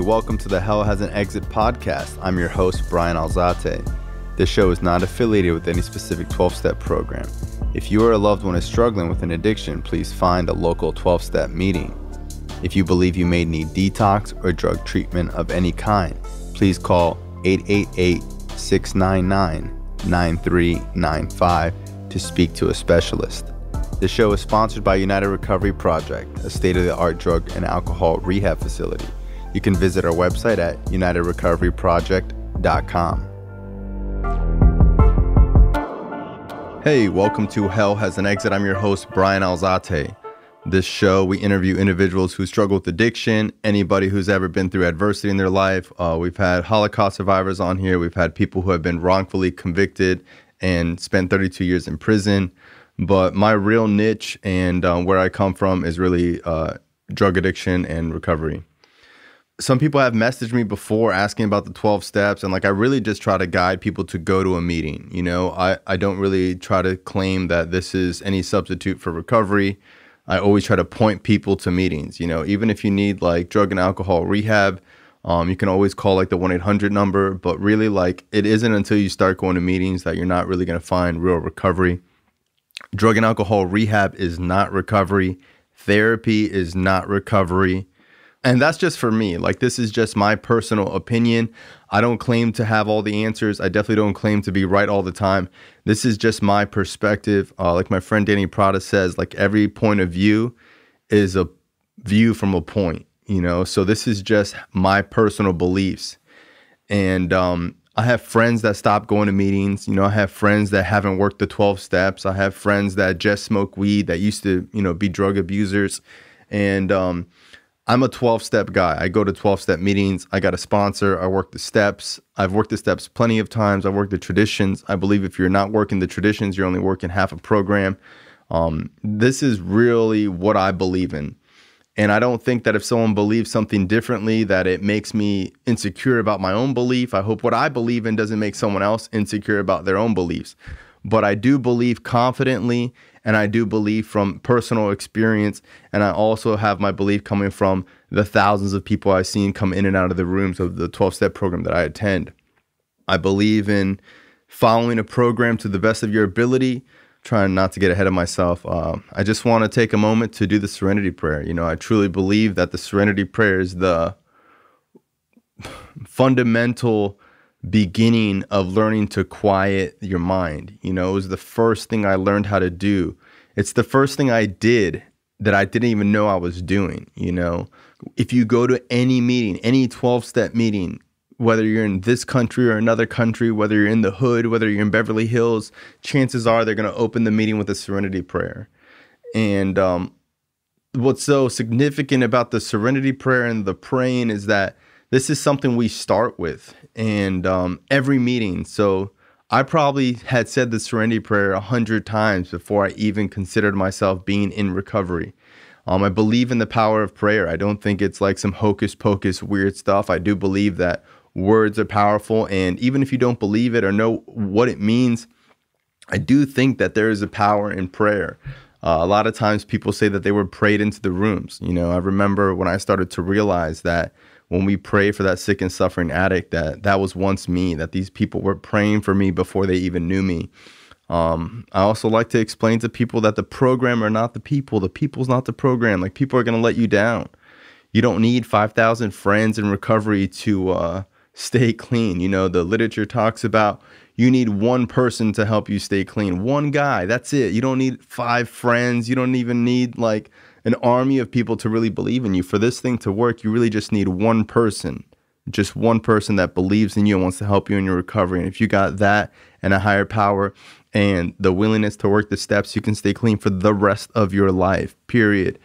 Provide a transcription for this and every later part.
Welcome to the Hell Has an Exit podcast. I'm your host, Bryan Alzate. This show is not affiliated with any specific 12 step program. If you or a loved one is struggling with an addiction, please find a local 12 step meeting. If you believe you may need detox or drug treatment of any kind, please call 888 699 9395 to speak to a specialist. The show is sponsored by United Recovery Project, a state of the art drug and alcohol rehab facility. You can visit our website at unitedrecoveryproject.com. Hey, welcome to Hell Has an Exit. I'm your host, Bryan Alzate. This show, we interview individuals who struggle with addiction, anybody who's ever been through adversity in their life. Uh, we've had Holocaust survivors on here. We've had people who have been wrongfully convicted and spent 32 years in prison. But my real niche and um, where I come from is really uh, drug addiction and recovery. Some people have messaged me before asking about the 12 steps, and like I really just try to guide people to go to a meeting. You know, I, I don't really try to claim that this is any substitute for recovery. I always try to point people to meetings. You know, even if you need like drug and alcohol rehab, um, you can always call like the 1 800 number. But really, like, it isn't until you start going to meetings that you're not really going to find real recovery. Drug and alcohol rehab is not recovery. Therapy is not recovery. And that's just for me. Like, this is just my personal opinion. I don't claim to have all the answers. I definitely don't claim to be right all the time. This is just my perspective. Uh, like my friend Danny Prada says, like, every point of view is a view from a point, you know? So, this is just my personal beliefs. And um, I have friends that stop going to meetings. You know, I have friends that haven't worked the 12 steps. I have friends that just smoke weed that used to, you know, be drug abusers. And um, I'm a 12 step guy. I go to 12 step meetings. I got a sponsor. I work the steps. I've worked the steps plenty of times. I work the traditions. I believe if you're not working the traditions, you're only working half a program. Um, this is really what I believe in. And I don't think that if someone believes something differently, that it makes me insecure about my own belief. I hope what I believe in doesn't make someone else insecure about their own beliefs. But I do believe confidently, and I do believe from personal experience. And I also have my belief coming from the thousands of people I've seen come in and out of the rooms of the 12 step program that I attend. I believe in following a program to the best of your ability trying not to get ahead of myself. Um, I just want to take a moment to do the serenity prayer. You know, I truly believe that the serenity prayer is the fundamental beginning of learning to quiet your mind. You know, it was the first thing I learned how to do. It's the first thing I did that I didn't even know I was doing. You know, if you go to any meeting, any 12 step meeting, whether you're in this country or another country, whether you're in the hood, whether you're in Beverly Hills, chances are they're going to open the meeting with a serenity prayer. And um, what's so significant about the serenity prayer and the praying is that this is something we start with and um, every meeting. So I probably had said the serenity prayer a hundred times before I even considered myself being in recovery. Um, I believe in the power of prayer. I don't think it's like some hocus pocus weird stuff. I do believe that words are powerful. And even if you don't believe it or know what it means, I do think that there is a power in prayer. Uh, a lot of times people say that they were prayed into the rooms. You know, I remember when I started to realize that when we pray for that sick and suffering addict, that that was once me, that these people were praying for me before they even knew me. Um, I also like to explain to people that the program are not the people. The people's not the program. Like people are going to let you down. You don't need 5,000 friends in recovery to uh, stay clean. You know, the literature talks about you need one person to help you stay clean. One guy, that's it. You don't need five friends. You don't even need like an army of people to really believe in you. For this thing to work, you really just need one person. Just one person that believes in you and wants to help you in your recovery. And if you got that and a higher power and the willingness to work the steps, you can stay clean for the rest of your life, period.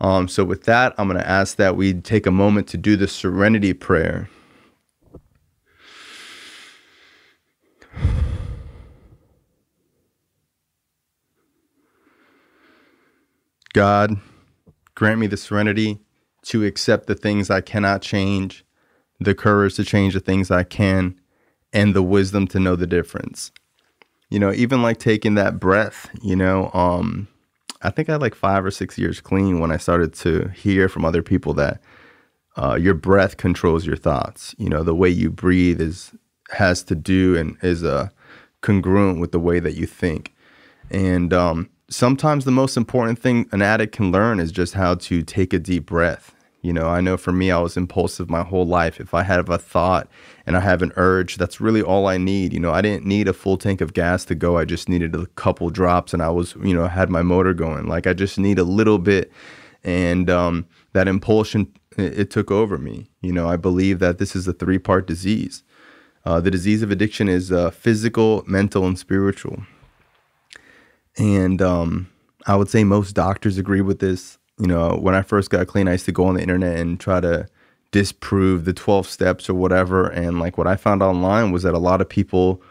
Um, so, with that, I'm going to ask that we take a moment to do the serenity prayer. God, grant me the serenity to accept the things I cannot change, the courage to change the things I can, and the wisdom to know the difference. You know, even like taking that breath, you know, um, I think I had like five or six years clean when I started to hear from other people that uh, your breath controls your thoughts. You know, the way you breathe is has to do and is uh, congruent with the way that you think. And um, sometimes the most important thing an addict can learn is just how to take a deep breath. You know, I know for me, I was impulsive my whole life. If I have a thought and I have an urge, that's really all I need. You know, I didn't need a full tank of gas to go. I just needed a couple drops and I was, you know, had my motor going. Like I just need a little bit. And um, that impulsion, it, it, took over me. You know, I believe that this is a three part disease. Uh, the disease of addiction is uh, physical, mental, and spiritual. And um, I would say most doctors agree with this. You know, when I first got clean, I used to go on the internet and try to disprove the 12 steps or whatever. And like what I found online was that a lot of people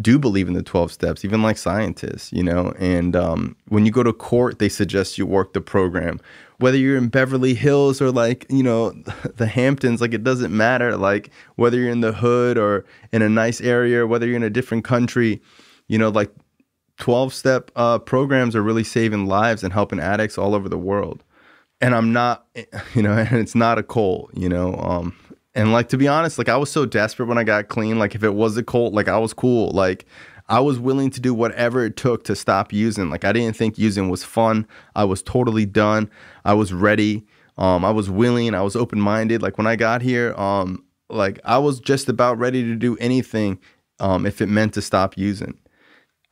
do believe in the 12 steps, even like scientists, you know. And um, when you go to court, they suggest you work the program. Whether you're in Beverly Hills or like, you know, the Hamptons, like it doesn't matter. Like whether you're in the hood or in a nice area, whether you're in a different country, you know, like 12 step uh, programs are really saving lives and helping addicts all over the world. And I'm not, you know, and it's not a cult, you know. Um, and like to be honest, like I was so desperate when I got clean. Like if it was a cult, like I was cool. Like I was willing to do whatever it took to stop using. Like I didn't think using was fun. I was totally done. I was ready. Um, I was willing. I was open minded. Like when I got here, um, like I was just about ready to do anything um, if it meant to stop using.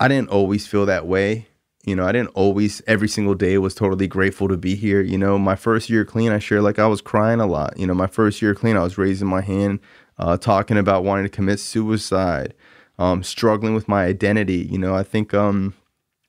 I didn't always feel that way. You know, I didn't always every single day was totally grateful to be here. You know, my first year clean, I share like I was crying a lot. You know, my first year clean, I was raising my hand, uh, talking about wanting to commit suicide, um, struggling with my identity. You know, I think um,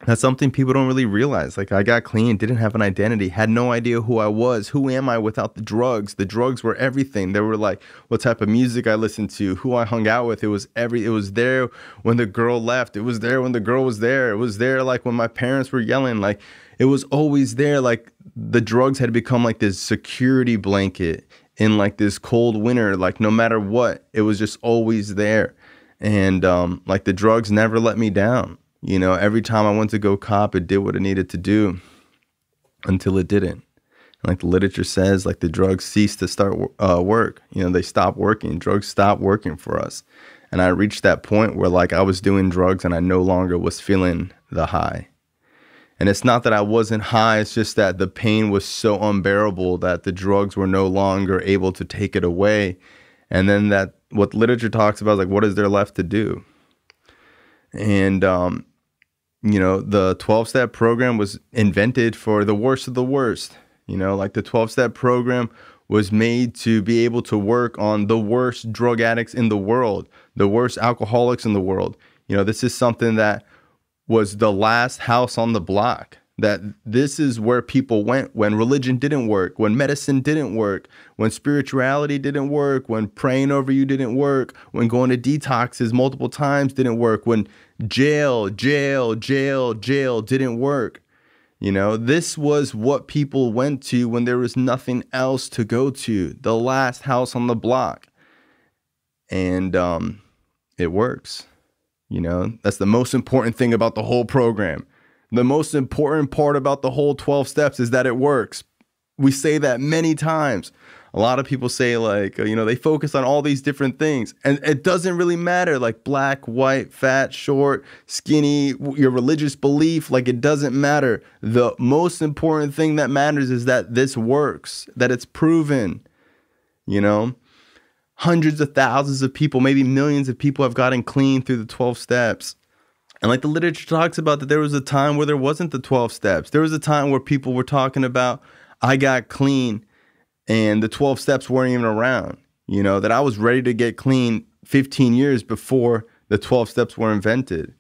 that's something people don't really realize. Like I got clean, didn't have an identity, had no idea who I was. Who am I without the drugs? The drugs were everything. They were like what type of music I listened to, who I hung out with. It was every it was there when the girl left. It was there when the girl was there. It was there like when my parents were yelling. Like it was always there. Like the drugs had become like this security blanket in like this cold winter. Like no matter what, it was just always there. And um like the drugs never let me down you know, every time I went to go cop, it did what it needed to do until it didn't. like the literature says, like the drugs cease to start uh, work. You know, they stop working. Drugs stop working for us. And I reached that point where like I was doing drugs and I no longer was feeling the high. And it's not that I wasn't high, it's just that the pain was so unbearable that the drugs were no longer able to take it away. And then that what literature talks about is like what is there left to do? And um, you know, the 12 step program was invented for the worst of the worst. You know, like the 12 step program was made to be able to work on the worst drug addicts in the world, the worst alcoholics in the world. You know, this is something that was the last house on the block. That this is where people went when religion didn't work, when medicine didn't work, when spirituality didn't work, when praying over you didn't work, when going to detoxes multiple times didn't work, when jail, jail, jail, jail didn't work. You know, this was what people went to when there was nothing else to go to, the last house on the block. And um, it works. You know, that's the most important thing about the whole program. The most important part about the whole 12 steps is that it works. We say that many times. A lot of people say like uh, you know they focus on all these different things and it doesn't really matter like black white fat short skinny your religious belief like it doesn't matter. The most important thing that matters is that this works that it's proven you know? Hundreds of thousands of people maybe millions of people have gotten clean through the 12 steps and like the literature talks about that there was a time where there wasn't the 12 steps there was a time where people were talking about i got clean and the 12 steps weren't even around. You know, that I was ready to get clean 15 years before the 12 steps were invented.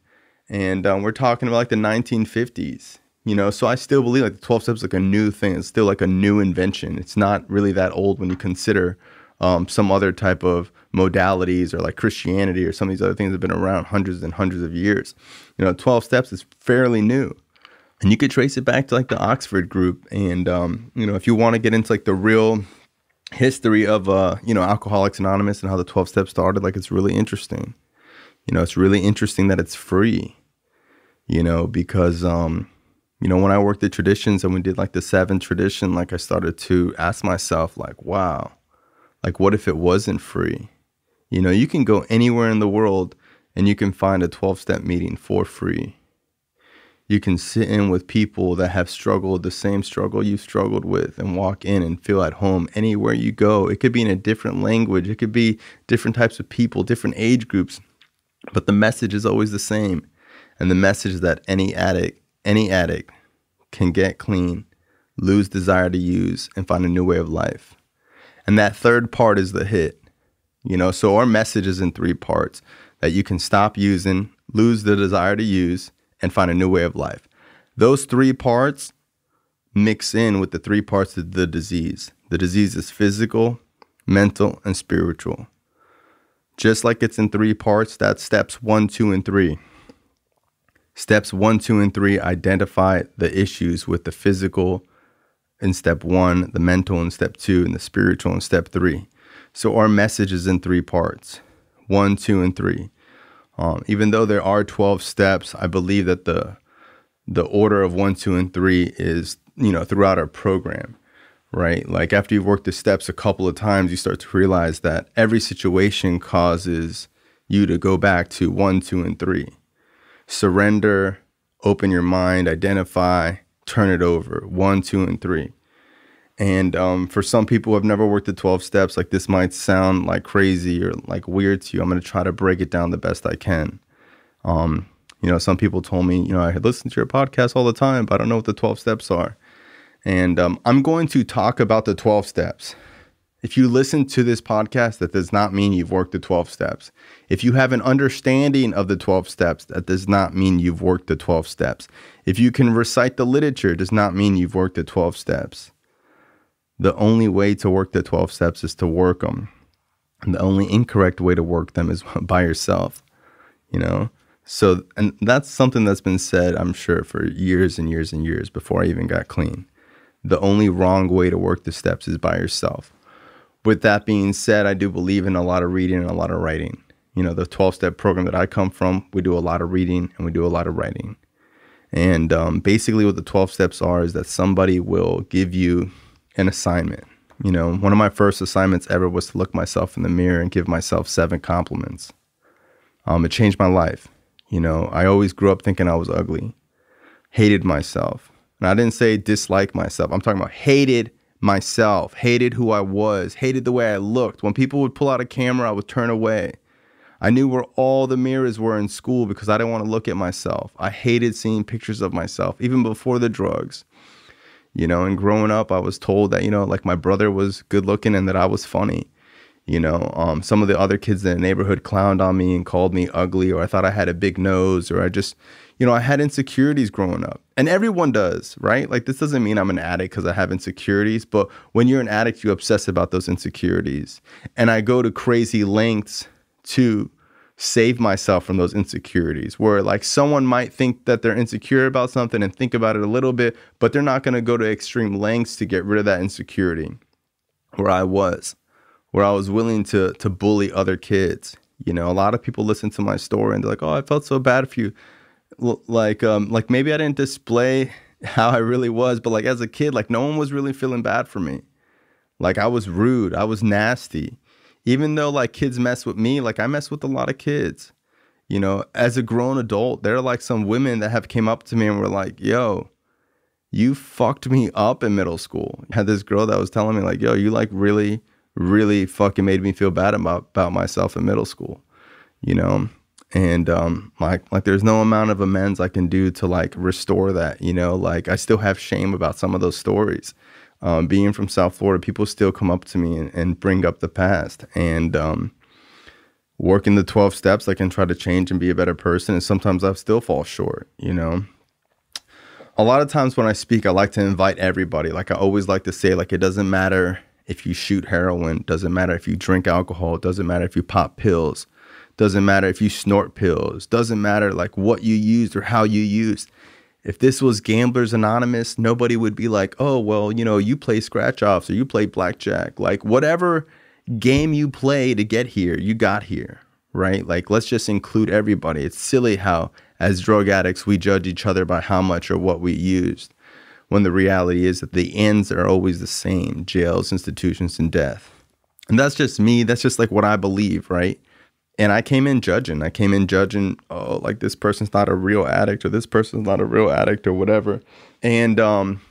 And um, we're talking about like the 1950s, you know, so I still believe like the 12 steps is like a new thing. It's still like a new invention. It's not really that old when you consider um, some other type of modalities or like Christianity or some of these other things have been around hundreds and hundreds of years. You know, 12 steps is fairly new and you could trace it back to like the Oxford group. And um, you know, if you want to get into like the real history of uh, you know, Alcoholics Anonymous and how the 12 steps started, like it's really interesting. You know, it's really interesting that it's free. You know, because um, You know, when I worked at traditions and we did like the seven tradition, like I started to ask myself, like, wow, like what if it wasn't free? You know, you can go anywhere in the world and you can find a 12 step meeting for free. You can sit in with people that have struggled the same struggle you've struggled with and walk in and feel at home anywhere you go. It could be in a different language, it could be different types of people, different age groups, but the message is always the same. And the message is that any addict, any addict can get clean, lose desire to use, and find a new way of life. And that third part is the hit. You know, so our message is in three parts that you can stop using, lose the desire to use, and find a new way of life. Those three parts mix in with the three parts of the disease. The disease is physical, mental, and spiritual. Just like it's in three parts, that's steps one, two, and three. Steps one, two, and three identify the issues with the physical in step one, the mental in step two, and the spiritual in step three. So our message is in three parts one, two, and three. Um, even though there are 12 steps, I believe that the the order of one, two, and three is, you know, throughout our program, right? Like after you've worked the steps a couple of times, you start to realize that every situation causes you to go back to one, two, and three surrender, open your mind, identify, turn it over. One, two, and three. And um, for some people who have never worked the 12 steps, like this might sound like crazy or like weird to you. I'm going to try to break it down the best I can. Um, you know, some people told me, you know, I had listened to your podcast all the time, but I don't know what the 12 steps are. And um, I'm going to talk about the 12 steps. If you listen to this podcast, that does not mean you've worked the 12 steps. If you have an understanding of the 12 steps, that does not mean you've worked the 12 steps. If you can recite the literature, does not mean you've worked the 12 steps. The only way to work the 12 steps is to work them. And the only incorrect way to work them is by yourself, you know? So, and that's something that's been said, I'm sure, for years and years and years before I even got clean. The only wrong way to work the steps is by yourself with that being said, I do believe in a lot of reading and a lot of writing. You know, the 12 step program that I come from, we do a lot of reading and we do a lot of writing. And um, basically, what the 12 steps are is that somebody will give you an assignment. You know, one of my first assignments ever was to look myself in the mirror and give myself seven compliments. Um, it changed my life. You know, I always grew up thinking I was ugly, hated myself. And I didn't say dislike myself, I'm talking about hated myself, hated who I was, hated the way I looked. When people would pull out a camera, I would turn away. I knew where all the mirrors were in school because I didn't want to look at myself. I hated seeing pictures of myself, even before the drugs. You know, and growing up, I was told that, you know, like my brother was good looking and that I was funny. You know, um, some of the other kids in the neighborhood clowned on me and called me ugly, or I thought I had a big nose, or I just, you know, I had insecurities growing up. And everyone does, right? Like, this doesn't mean I'm an addict because I have insecurities, but when you're an addict, you obsess about those insecurities. And I go to crazy lengths to save myself from those insecurities where like someone might think that they're insecure about something and think about it a little bit but they're not going to go to extreme lengths to get rid of that insecurity where i was where i was willing to to bully other kids you know a lot of people listen to my story and they're like oh i felt so bad for you like um like maybe I didn't display how I really was, but like as a kid, like no one was really feeling bad for me. Like I was rude, I was nasty. Even though like kids mess with me, like I mess with a lot of kids. You know, as a grown adult, there are like some women that have came up to me and were like, "Yo, you fucked me up in middle school." I had this girl that was telling me like, "Yo, you like really really fucking made me feel bad about about myself in middle school." You know, and um like like there's no amount of amends i can do to like restore that you know like i still have shame about some of those stories um, being from south florida people still come up to me and, and bring up the past and um working the 12 steps i can try to change and be a better person and sometimes i still fall short you know a lot of times when i speak i like to invite everybody like i always like to say like it doesn't matter if you shoot heroin doesn't matter if you drink alcohol doesn't matter if you pop pills doesn't matter if you snort pills. Doesn't matter like what you used or how you used. If this was Gamblers Anonymous, nobody would be like, oh, well, you know, you play scratch offs or you play blackjack. Like, whatever game you play to get here, you got here, right? Like, let's just include everybody. It's silly how as drug addicts, we judge each other by how much or what we used, when the reality is that the ends are always the same jails, institutions, and death. And that's just me. That's just like what I believe, right? And I came in judging. I came in judging, oh, like this person's not a real addict or this person's not a real addict or whatever. And, um,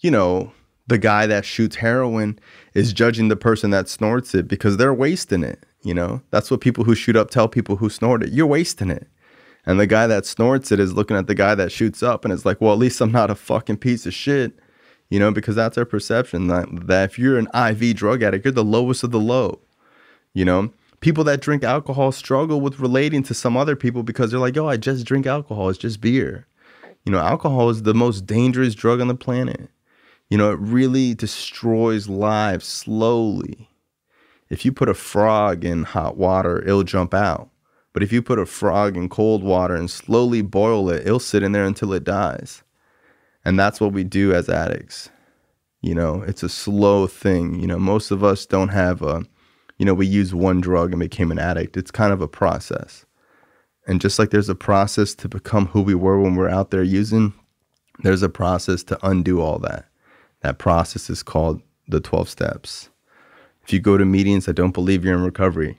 you know, the guy that shoots heroin is judging the person that snorts it because they're wasting it. You know, that's what people who shoot up tell people who snort it. You're wasting it. And the guy that snorts it is looking at the guy that shoots up and it's like, well, at least I'm not a fucking piece of shit, you know, because that's our perception that, that if you're an IV drug addict, you're the lowest of the low, you know. People that drink alcohol struggle with relating to some other people because they're like, yo, I just drink alcohol. It's just beer. You know, alcohol is the most dangerous drug on the planet. You know, it really destroys lives slowly. If you put a frog in hot water, it'll jump out. But if you put a frog in cold water and slowly boil it, it'll sit in there until it dies. And that's what we do as addicts. You know, it's a slow thing. You know, most of us don't have a, you know, we use one drug and became an addict. It's kind of a process. And just like there's a process to become who we were when we're out there using, there's a process to undo all that. That process is called the 12 steps. If you go to meetings, I don't believe you're in recovery.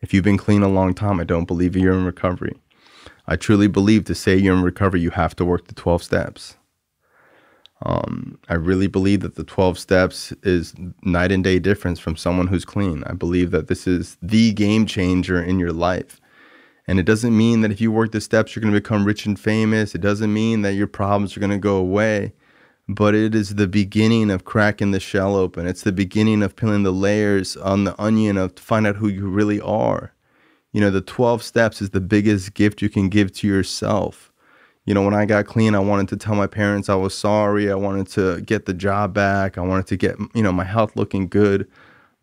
If you've been clean a long time, I don't believe you're in recovery. I truly believe to say you're in recovery, you have to work the 12 steps. Um, I really believe that the 12 steps is night and day difference from someone who's clean. I believe that this is the game changer in your life. And it doesn't mean that if you work the steps, you're going to become rich and famous. It doesn't mean that your problems are going to go away but it is the beginning of cracking the shell open. It's the beginning of peeling the layers on the onion of to find out who you really are. You know, the 12 steps is the biggest gift you can give to yourself. You know, when I got clean, I wanted to tell my parents I was sorry. I wanted to get the job back. I wanted to get, you know, my health looking good.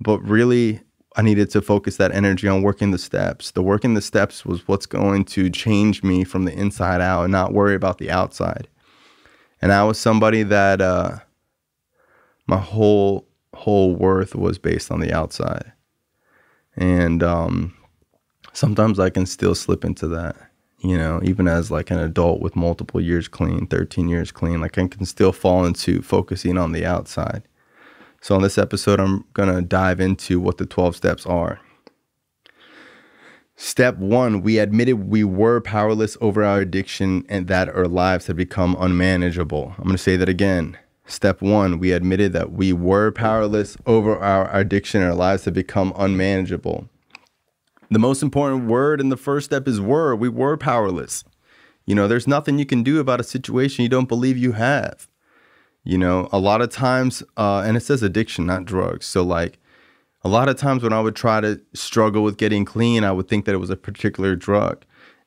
But really, I needed to focus that energy on working the steps. The working the steps was what's going to change me from the inside out and not worry about the outside and I was somebody that uh, my whole whole worth was based on the outside, and um, sometimes I can still slip into that. You know, even as like an adult with multiple years clean, 13 years clean, like I can still fall into focusing on the outside. So, on this episode, I'm going to dive into what the 12 steps are. Step one, we admitted we were powerless over our addiction and that our lives had become unmanageable. I'm going to say that again. Step one, we admitted that we were powerless over our addiction and our lives had become unmanageable. The most important word in the first step is were. We were powerless. You know, there's nothing you can do about a situation you don't believe you have. You know, a lot of times, uh, and it says addiction, not drugs. So, like, a lot of times when I would try to struggle with getting clean, I would think that it was a particular drug.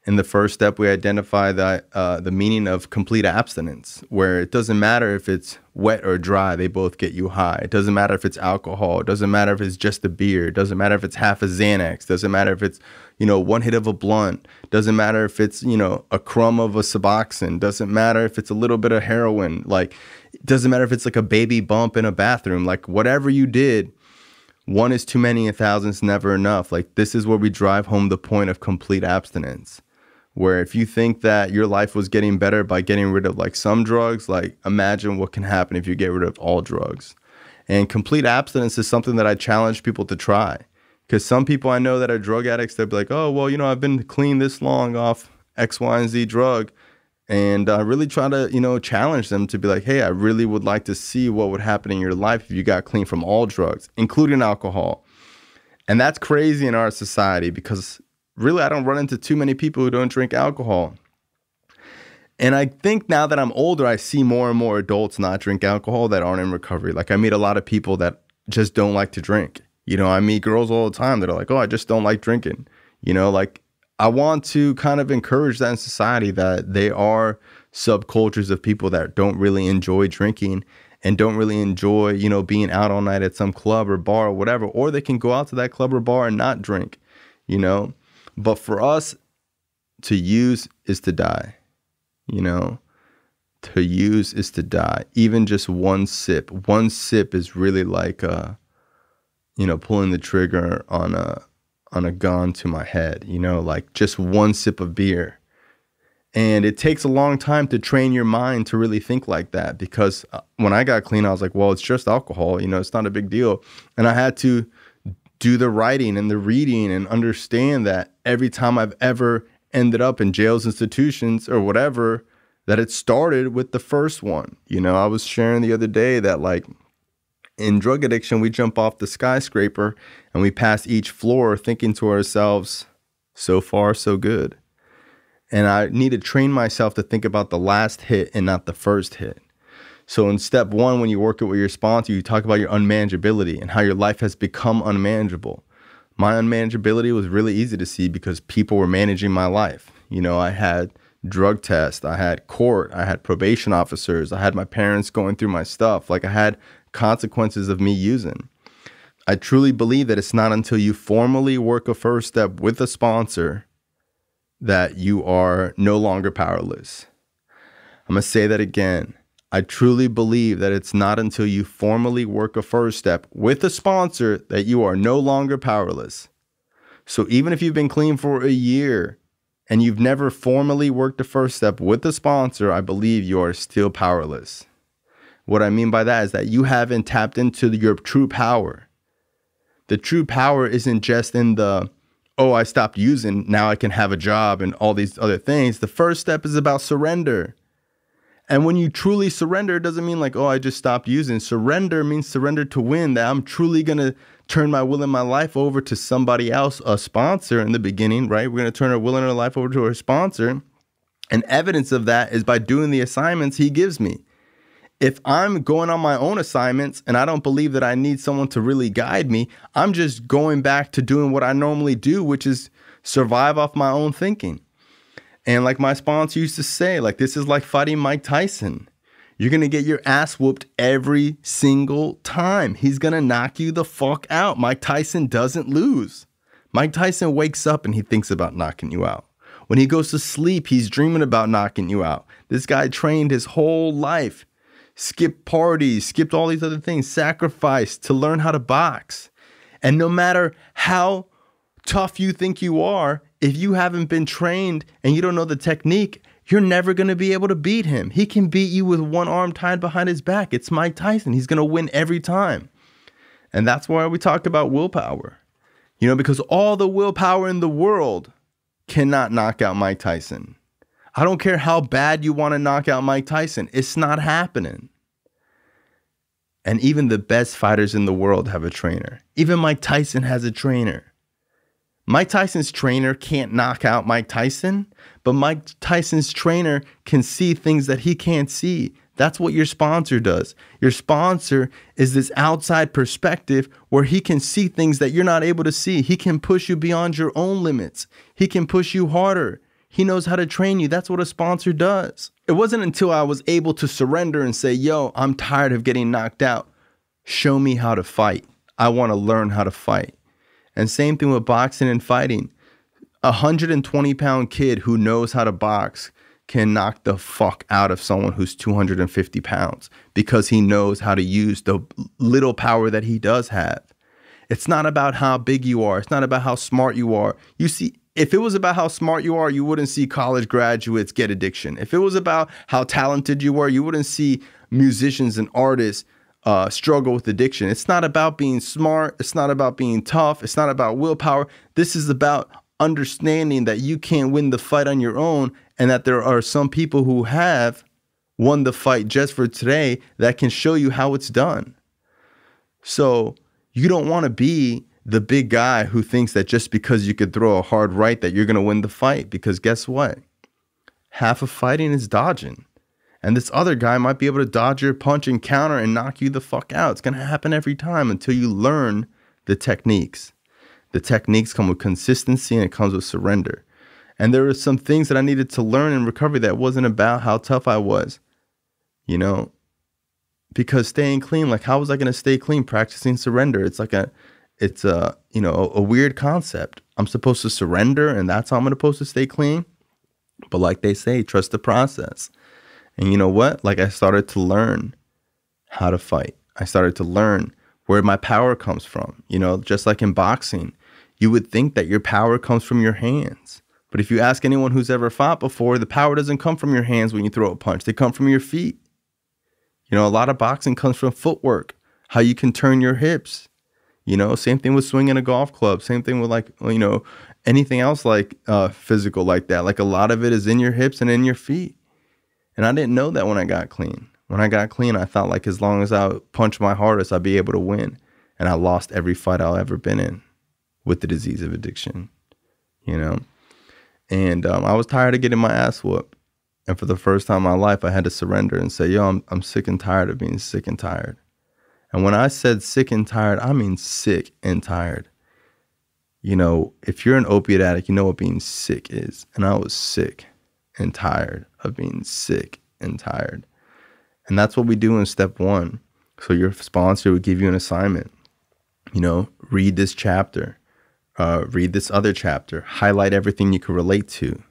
In the first step, we identify that uh, the meaning of complete abstinence, where it doesn't matter if it's wet or dry, they both get you high. It doesn't matter if it's alcohol. It doesn't matter if it's just a beer. It doesn't matter if it's half a Xanax. It doesn't matter if it's you know one hit of a blunt. It doesn't matter if it's you know a crumb of a Suboxone. It doesn't matter if it's a little bit of heroin. Like it doesn't matter if it's like a baby bump in a bathroom. Like whatever you did one is too many, a thousand's never enough. Like, this is where we drive home the point of complete abstinence. Where if you think that your life was getting better by getting rid of like some drugs, like imagine what can happen if you get rid of all drugs. And complete abstinence is something that I challenge people to try. Because some people I know that are drug addicts, they'll be like, oh, well, you know, I've been clean this long off X, Y, and Z drug and I really try to you know challenge them to be like hey i really would like to see what would happen in your life if you got clean from all drugs including alcohol and that's crazy in our society because really i don't run into too many people who don't drink alcohol. And i think now that i'm older i see more and more adults not drink alcohol that aren't in recovery. Like i meet a lot of people that just don't like to drink. You know i meet girls all the time that are like oh i just don't like drinking. You know like I want to kind of encourage that in society that they are subcultures of people that don't really enjoy drinking and don't really enjoy, you know, being out all night at some club or bar or whatever, or they can go out to that club or bar and not drink, you know. But for us to use is to die, you know. To use is to die. Even just one sip. One sip is really like uh you know, pulling the trigger on a on a gun to my head, you know, like just one sip of beer. And it takes a long time to train your mind to really think like that because uh, when I got clean, I was like, well, it's just alcohol, you know, it's not a big deal. And I had to do the writing and the reading and understand that every time I've ever ended up in jails, institutions, or whatever, that it started with the first one. You know, I was sharing the other day that, like, in drug addiction, we jump off the skyscraper and we pass each floor thinking to ourselves, so far, so good. And I need to train myself to think about the last hit and not the first hit. So in step one, when you work it with your sponsor, you talk about your unmanageability and how your life has become unmanageable. My unmanageability was really easy to see because people were managing my life. You know, I had drug tests, I had court, I had probation officers, I had my parents going through my stuff. Like I had consequences of me using. I truly believe that it's not until you formally work a first step with a sponsor that you are no longer powerless. I'm to say that again. I truly believe that it's not until you formally work a first step with a sponsor that you are no longer powerless. So even if you've been clean for a year and you've never formally worked a first step with a sponsor, I believe you are still powerless. What I mean by that is that you haven't tapped into your true power. The true power isn't just in the, oh, I stopped using, now I can have a job and all these other things. The first step is about surrender. And when you truly surrender, it doesn't mean like, oh, I just stopped using. Surrender means surrender to win, that I'm truly going to turn my will and my life over to somebody else, a sponsor in the beginning, right? We're going to turn our will and our life over to our sponsor. And evidence of that is by doing the assignments he gives me. If I'm going on my own assignments and I don't believe that I need someone to really guide me, I'm just going back to doing what I normally do, which is survive off my own thinking. And like my sponsor used to say, like this is like fighting Mike Tyson. You're gonna get your ass whooped every single time. He's gonna knock you the fuck out. Mike Tyson doesn't lose. Mike Tyson wakes up and he thinks about knocking you out. When he goes to sleep, he's dreaming about knocking you out. This guy trained his whole life, skipped parties, skipped all these other things, sacrificed to learn how to box. And no matter how tough you think you are, if you haven't been trained and you don't know the technique, you're never going to be able to beat him. He can beat you with one arm tied behind his back. It's Mike Tyson. He's going to win every time. And that's why we talk about willpower. You know, because all the willpower in the world cannot knock out Mike Tyson. I don't care how bad you want to knock out Mike Tyson, it's not happening. And even the best fighters in the world have a trainer. Even Mike Tyson has a trainer. Mike Tyson's trainer can't knock out Mike Tyson, but Mike Tyson's trainer can see things that he can't see. That's what your sponsor does. Your sponsor is this outside perspective where he can see things that you're not able to see. He can push you beyond your own limits. He can push you harder. He knows how to train you. That's what a sponsor does. It wasn't until I was able to surrender and say, yo, I'm tired of getting knocked out. Show me how to fight. I want to learn how to fight. And same thing with boxing and fighting. A 120 pound kid who knows how to box can knock the fuck out of someone who's 250 pounds because he knows how to use the little power that he does have. It's not about how big you are. It's not about how smart you are. You see, if it was about how smart you are, you wouldn't see college graduates get addiction. If it was about how talented you were, you wouldn't see musicians and artists uh, struggle with addiction. It's not about being smart. It's not about being tough. It's not about willpower. This is about understanding that you can't win the fight on your own and that there are some people who have won the fight just for today that can show you how it's done. So you don't want to be the big guy who thinks that just because you could throw a hard right that you're going to win the fight because guess what? Half of fighting is dodging. And this other guy might be able to dodge your punch and counter and knock you the fuck out. It's going to happen every time until you learn the techniques. The techniques come with consistency and it comes with surrender. And there were some things that I needed to learn in recovery that wasn't about how tough I was, you know, because staying clean, like how was I going to stay clean practicing surrender? It's like a, it's a, you know, a, a weird concept. I'm supposed to surrender and that's how I'm supposed to stay clean. But like they say, trust the process. And you know what? Like I started to learn how to fight. I started to learn where my power comes from. You know, just like in boxing, you would think that your power comes from your hands, But if you ask anyone who's ever fought before, the power doesn't come from your hands when you throw a punch, they come from your feet. You know, a lot of boxing comes from footwork, how you can turn your hips. You know, same thing with swinging a golf club, same thing with like, you know, anything else like uh, physical like that. Like a lot of it is in your hips and in your feet. And I didn't know that when I got clean. When I got clean, I thought like as long as I punch my hardest, I'd be able to win. And I lost every fight I've ever been in with the disease of addiction, you know? And um, I was tired of getting my ass whooped. And for the first time in my life, I had to surrender and say, yo, I'm, I'm sick and tired of being sick and tired. And when I said sick and tired, I mean sick and tired. You know, if you're an opiate addict, you know what being sick is. And I was sick and tired of being sick and tired. And that's what we do in step one. So your sponsor would give you an assignment. You know, read this chapter, uh, read this other chapter, highlight everything you can relate to,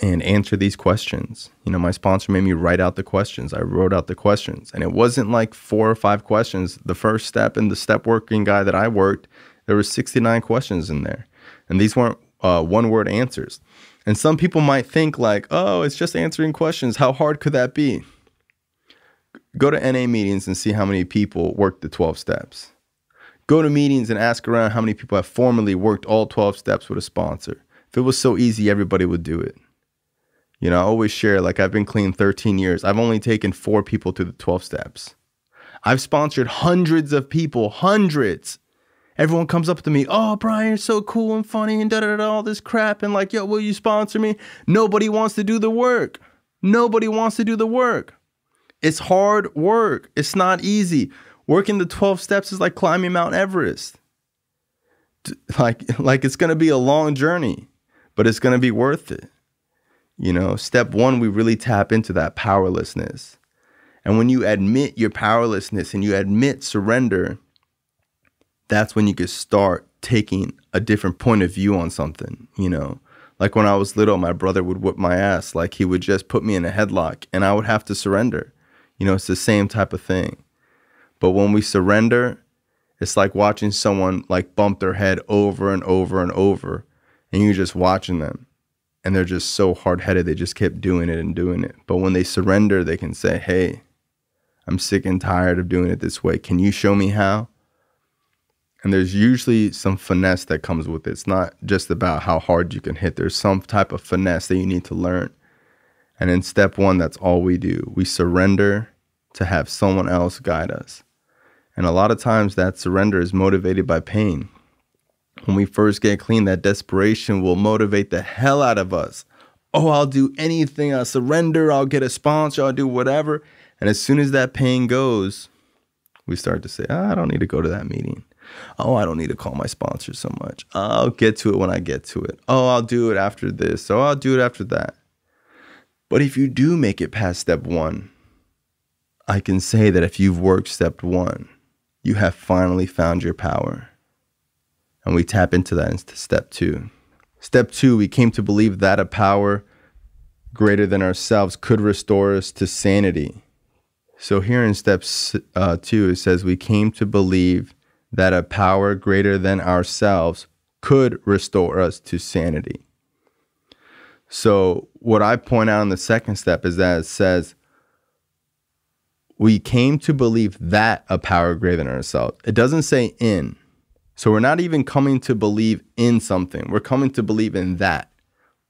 and answer these questions. You know, my sponsor made me write out the questions. I wrote out the questions, and it wasn't like four or five questions. The first step in the step working guy that I worked, there were 69 questions in there, and these weren't uh, one word answers. And some people might think like, oh, it's just answering questions. How hard could that be? Go to NA meetings and see how many people work the 12 steps. Go to meetings and ask around how many people have formally worked all 12 steps with a sponsor. If it was so easy, everybody would do it. You know, I always share like I've been clean 13 years. I've only taken four people through the 12 steps. I've sponsored hundreds of people, hundreds. Everyone comes up to me, oh, Bryan, you're so cool and funny and da da da, all this crap. And like, yo, will you sponsor me? Nobody wants to do the work. Nobody wants to do the work. It's hard work. It's not easy. Working the 12 steps is like climbing Mount Everest. Like, like it's going to be a long journey, but it's going to be worth it. You know, step one, we really tap into that powerlessness. And when you admit your powerlessness and you admit surrender, that's when you can start taking a different point of view on something, you know. Like when I was little, my brother would whip my ass. Like he would just put me in a headlock and I would have to surrender. You know, it's the same type of thing. But when we surrender, it's like watching someone like bump their head over and over and over and you're just watching them and they're just so hard headed. They just kept doing it and doing it. But when they surrender, they can say, Hey, I'm sick and tired of doing it this way. Can you show me how? And there's usually some finesse that comes with it. It's not just about how hard you can hit, there's some type of finesse that you need to learn. And in step one, that's all we do. We surrender to have someone else guide us. And a lot of times that surrender is motivated by pain when we first get clean, that desperation will motivate the hell out of us. Oh, I'll do anything. I'll surrender. I'll get a sponsor. I'll do whatever. And as soon as that pain goes, we start to say, oh, I don't need to go to that meeting. Oh, I don't need to call my sponsor so much. I'll get to it when I get to it. Oh, I'll do it after this. Oh, I'll do it after that. But if you do make it past step one, I can say that if you've worked step one, you have finally found your power. And we tap into that into step two. Step two, we came to believe that a power greater than ourselves could restore us to sanity. So here in step uh, two, it says, We came to believe that a power greater than ourselves could restore us to sanity. So, what I point out in the second step is that it says, We came to believe that a power greater than ourselves. It doesn't say in. So we're not even coming to believe in something. We're coming to believe in that.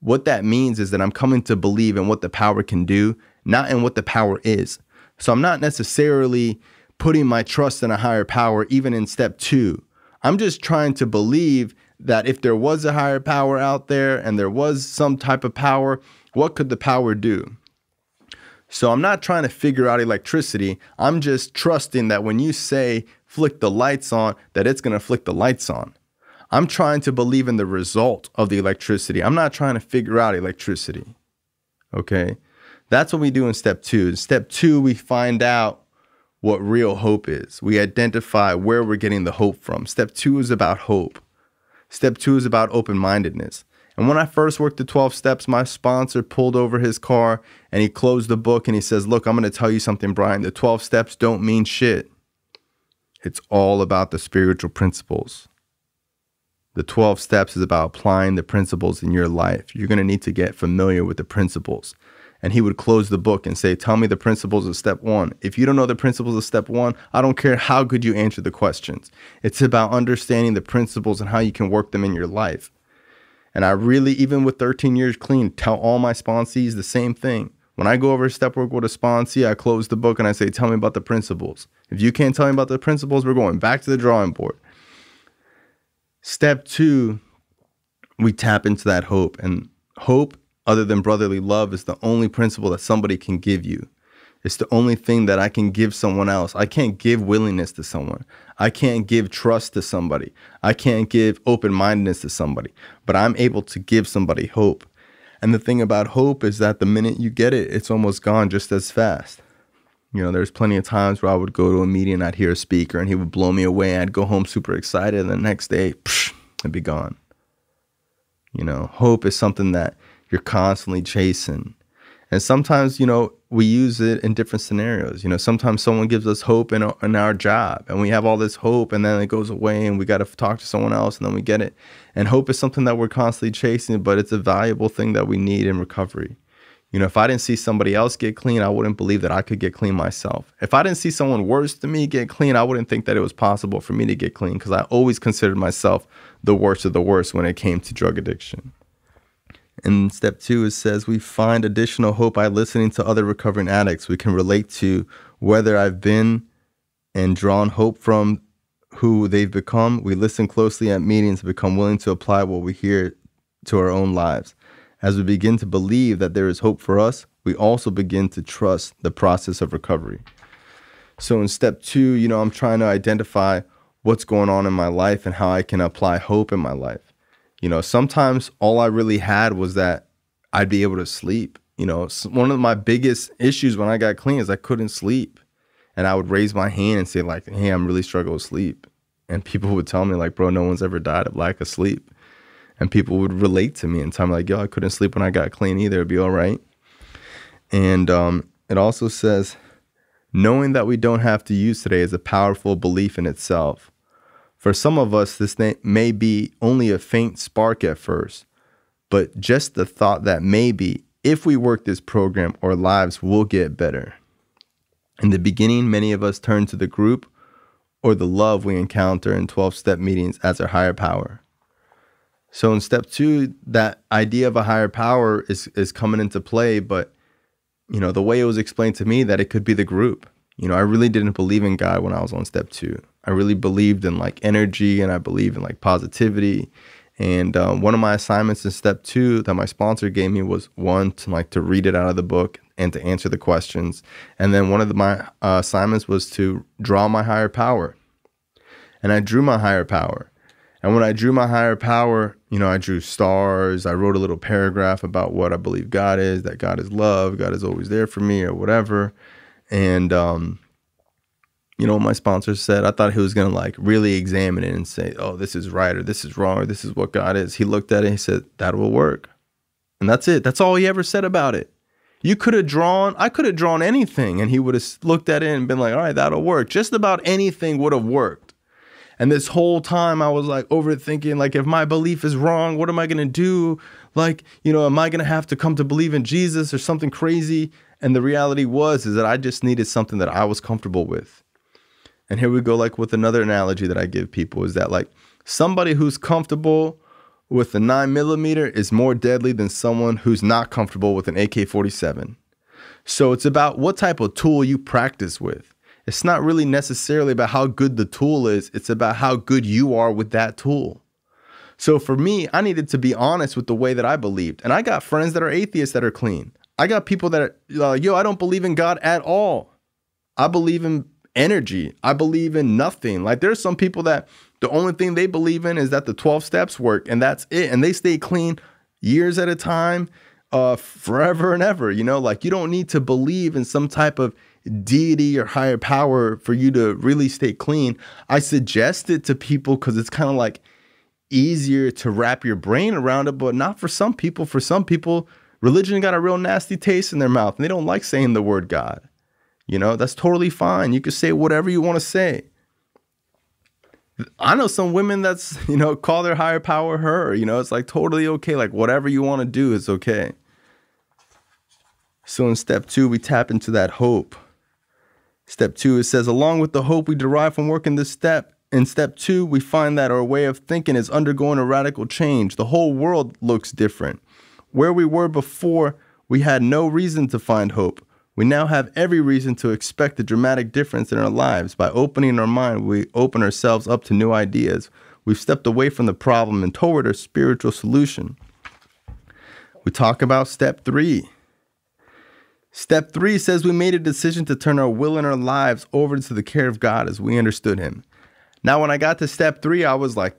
What that means is that I'm coming to believe in what the power can do, not in what the power is. So I'm not necessarily putting my trust in a higher power, even in step two. I'm just trying to believe that if there was a higher power out there and there was some type of power, what could the power do? So I'm not trying to figure out electricity. I'm just trusting that when you say flick the lights on, that it's going to flick the lights on. I'm trying to believe in the result of the electricity. I'm not trying to figure out electricity. Okay? That's what we do in step two. In step two, we find out what real hope is. We identify where we're getting the hope from. Step two is about hope. Step two is about open mindedness. And when I first worked the 12 steps, my sponsor pulled over his car and he closed the book and he says, Look, I'm going to tell you something, Bryan. The 12 steps don't mean shit. It's all about the spiritual principles. The 12 steps is about applying the principles in your life. You're going to need to get familiar with the principles. And he would close the book and say, Tell me the principles of step one. If you don't know the principles of step one, I don't care how good you answer the questions. It's about understanding the principles and how you can work them in your life. And I really, even with 13 years clean, tell all my sponsees the same thing. When I go over step work with a sponsee, I close the book and I say, Tell me about the principles. If you can't tell me about the principles, we're going back to the drawing board. Step two, we tap into that hope. And hope, other than brotherly love, is the only principle that somebody can give you. It's the only thing that I can give someone else. I can't give willingness to someone. I can't give trust to somebody. I can't give open mindedness to somebody, but I'm able to give somebody hope. And the thing about hope is that the minute you get it, it's almost gone just as fast. You know, there's plenty of times where I would go to a meeting, and I'd hear a speaker, and he would blow me away. I'd go home super excited, and the next day, psh, it'd be gone. You know, hope is something that you're constantly chasing. And sometimes, you know, we use it in different scenarios. You know, sometimes someone gives us hope in, in our job and we have all this hope and then it goes away and we got to talk to someone else and then we get it. And hope is something that we're constantly chasing, but it's a valuable thing that we need in recovery. You know, if I didn't see somebody else get clean, I wouldn't believe that I could get clean myself. If I didn't see someone worse than me get clean, I wouldn't think that it was possible for me to get clean because I always considered myself the worst of the worst when it came to drug addiction. In step two, it says we find additional hope by listening to other recovering addicts. We can relate to whether I've been and drawn hope from who they've become. We listen closely at meetings and become willing to apply what we hear to our own lives. As we begin to believe that there is hope for us, we also begin to trust the process of recovery. So in step two, you know, I'm trying to identify what's going on in my life and how I can apply hope in my life. You know, sometimes all I really had was that I'd be able to sleep. You know, one of my biggest issues when I got clean is I couldn't sleep. And I would raise my hand and say, like, hey, I'm really struggling with sleep. And people would tell me, like, bro, no one's ever died of lack of sleep. And people would relate to me and tell me, like, yo, I couldn't sleep when I got clean either. It'd be all right. And um, it also says, knowing that we don't have to use today is a powerful belief in itself. For some of us, this may be only a faint spark at first, but just the thought that maybe if we work this program, our lives will get better. In the beginning, many of us turn to the group or the love we encounter in 12 step meetings as our higher power. So in step two, that idea of a higher power is, is coming into play, but you know, the way it was explained to me that it could be the group. You know, I really didn't believe in God when I was on step two. I really believed in like energy and I believe in like positivity. And um, one of my assignments in step two that my sponsor gave me was one to like to read it out of the book and to answer the questions. And then one of the, my uh, assignments was to draw my higher power. And I drew my higher power. And when I drew my higher power, you know, I drew stars. I wrote a little paragraph about what I believe God is, that God is love, God is always there for me, or whatever. And um, you know, my sponsor said, I thought he was going to like really examine it and say, oh, this is right or this is wrong or this is what God is. He looked at it and he said, that will work. And that's it. That's all he ever said about it. You could have drawn, I could have drawn anything and he would have looked at it and been like, all right, that'll work. Just about anything would have worked. And this whole time I was like overthinking, like, if my belief is wrong, what am I going to do? Like, you know, am I going to have to come to believe in Jesus or something crazy? And the reality was, is that I just needed something that I was comfortable with. And here we go, like with another analogy that I give people is that like somebody who's comfortable with a nine millimeter is more deadly than someone who's not comfortable with an AK 47. So it's about what type of tool you practice with. It's not really necessarily about how good the tool is, it's about how good you are with that tool. So for me, I needed to be honest with the way that I believed. And I got friends that are atheists that are clean. I got people that are like, yo, I don't believe in God at all. I believe in energy. I believe in nothing. Like there's some people that the only thing they believe in is that the 12 steps work and that's it. And they stay clean years at a time, uh, forever and ever. You know, like you don't need to believe in some type of deity or higher power for you to really stay clean. I suggest it to people because it's kind of like easier to wrap your brain around it, but not for some people. For some people, religion got a real nasty taste in their mouth and they don't like saying the word God. You know, that's totally fine. You can say whatever you want to say. I know some women that's, you know, call their higher power her. You know, it's like totally okay. Like whatever you want to do is okay. So in step two, we tap into that hope. Step two, it says, along with the hope we derive from working this step, in step two, we find that our way of thinking is undergoing a radical change. The whole world looks different. Where we were before, we had no reason to find hope. We now have every reason to expect a dramatic difference in our lives. By opening our mind, we open ourselves up to new ideas. We've stepped away from the problem and toward a spiritual solution. We talk about step three. Step three says we made a decision to turn our will and our lives over to the care of God as we understood Him. Now, when I got to step three, I was like,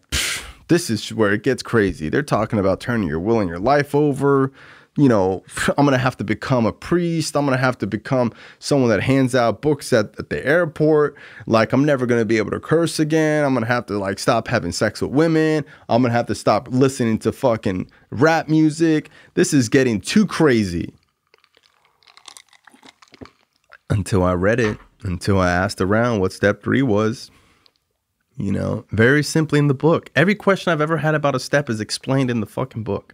this is where it gets crazy. They're talking about turning your will and your life over. You know, I'm going to have to become a priest. I'm going to have to become someone that hands out books at, at the airport. Like, I'm never going to be able to curse again. I'm going to have to, like, stop having sex with women. I'm going to have to stop listening to fucking rap music. This is getting too crazy. Until I read it, until I asked around what step three was you know, very simply in the book. Every question I've ever had about a step is explained in the fucking book.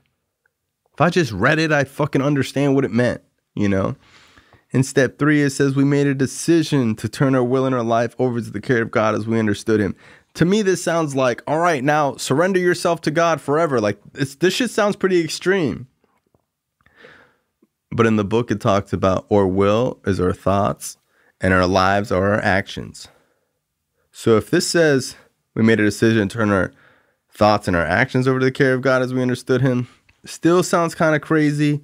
If I just read it, I fucking understand what it meant, you know? In step three, it says we made a decision to turn our will and our life over to the care of God as we understood Him. To me, this sounds like, all right, now surrender yourself to God forever. Like, this shit sounds pretty extreme. But in the book, it talks about our will is our thoughts and our lives are our actions. So if this says we made a decision to turn our thoughts and our actions over to the care of God as we understood Him, still sounds kind of crazy,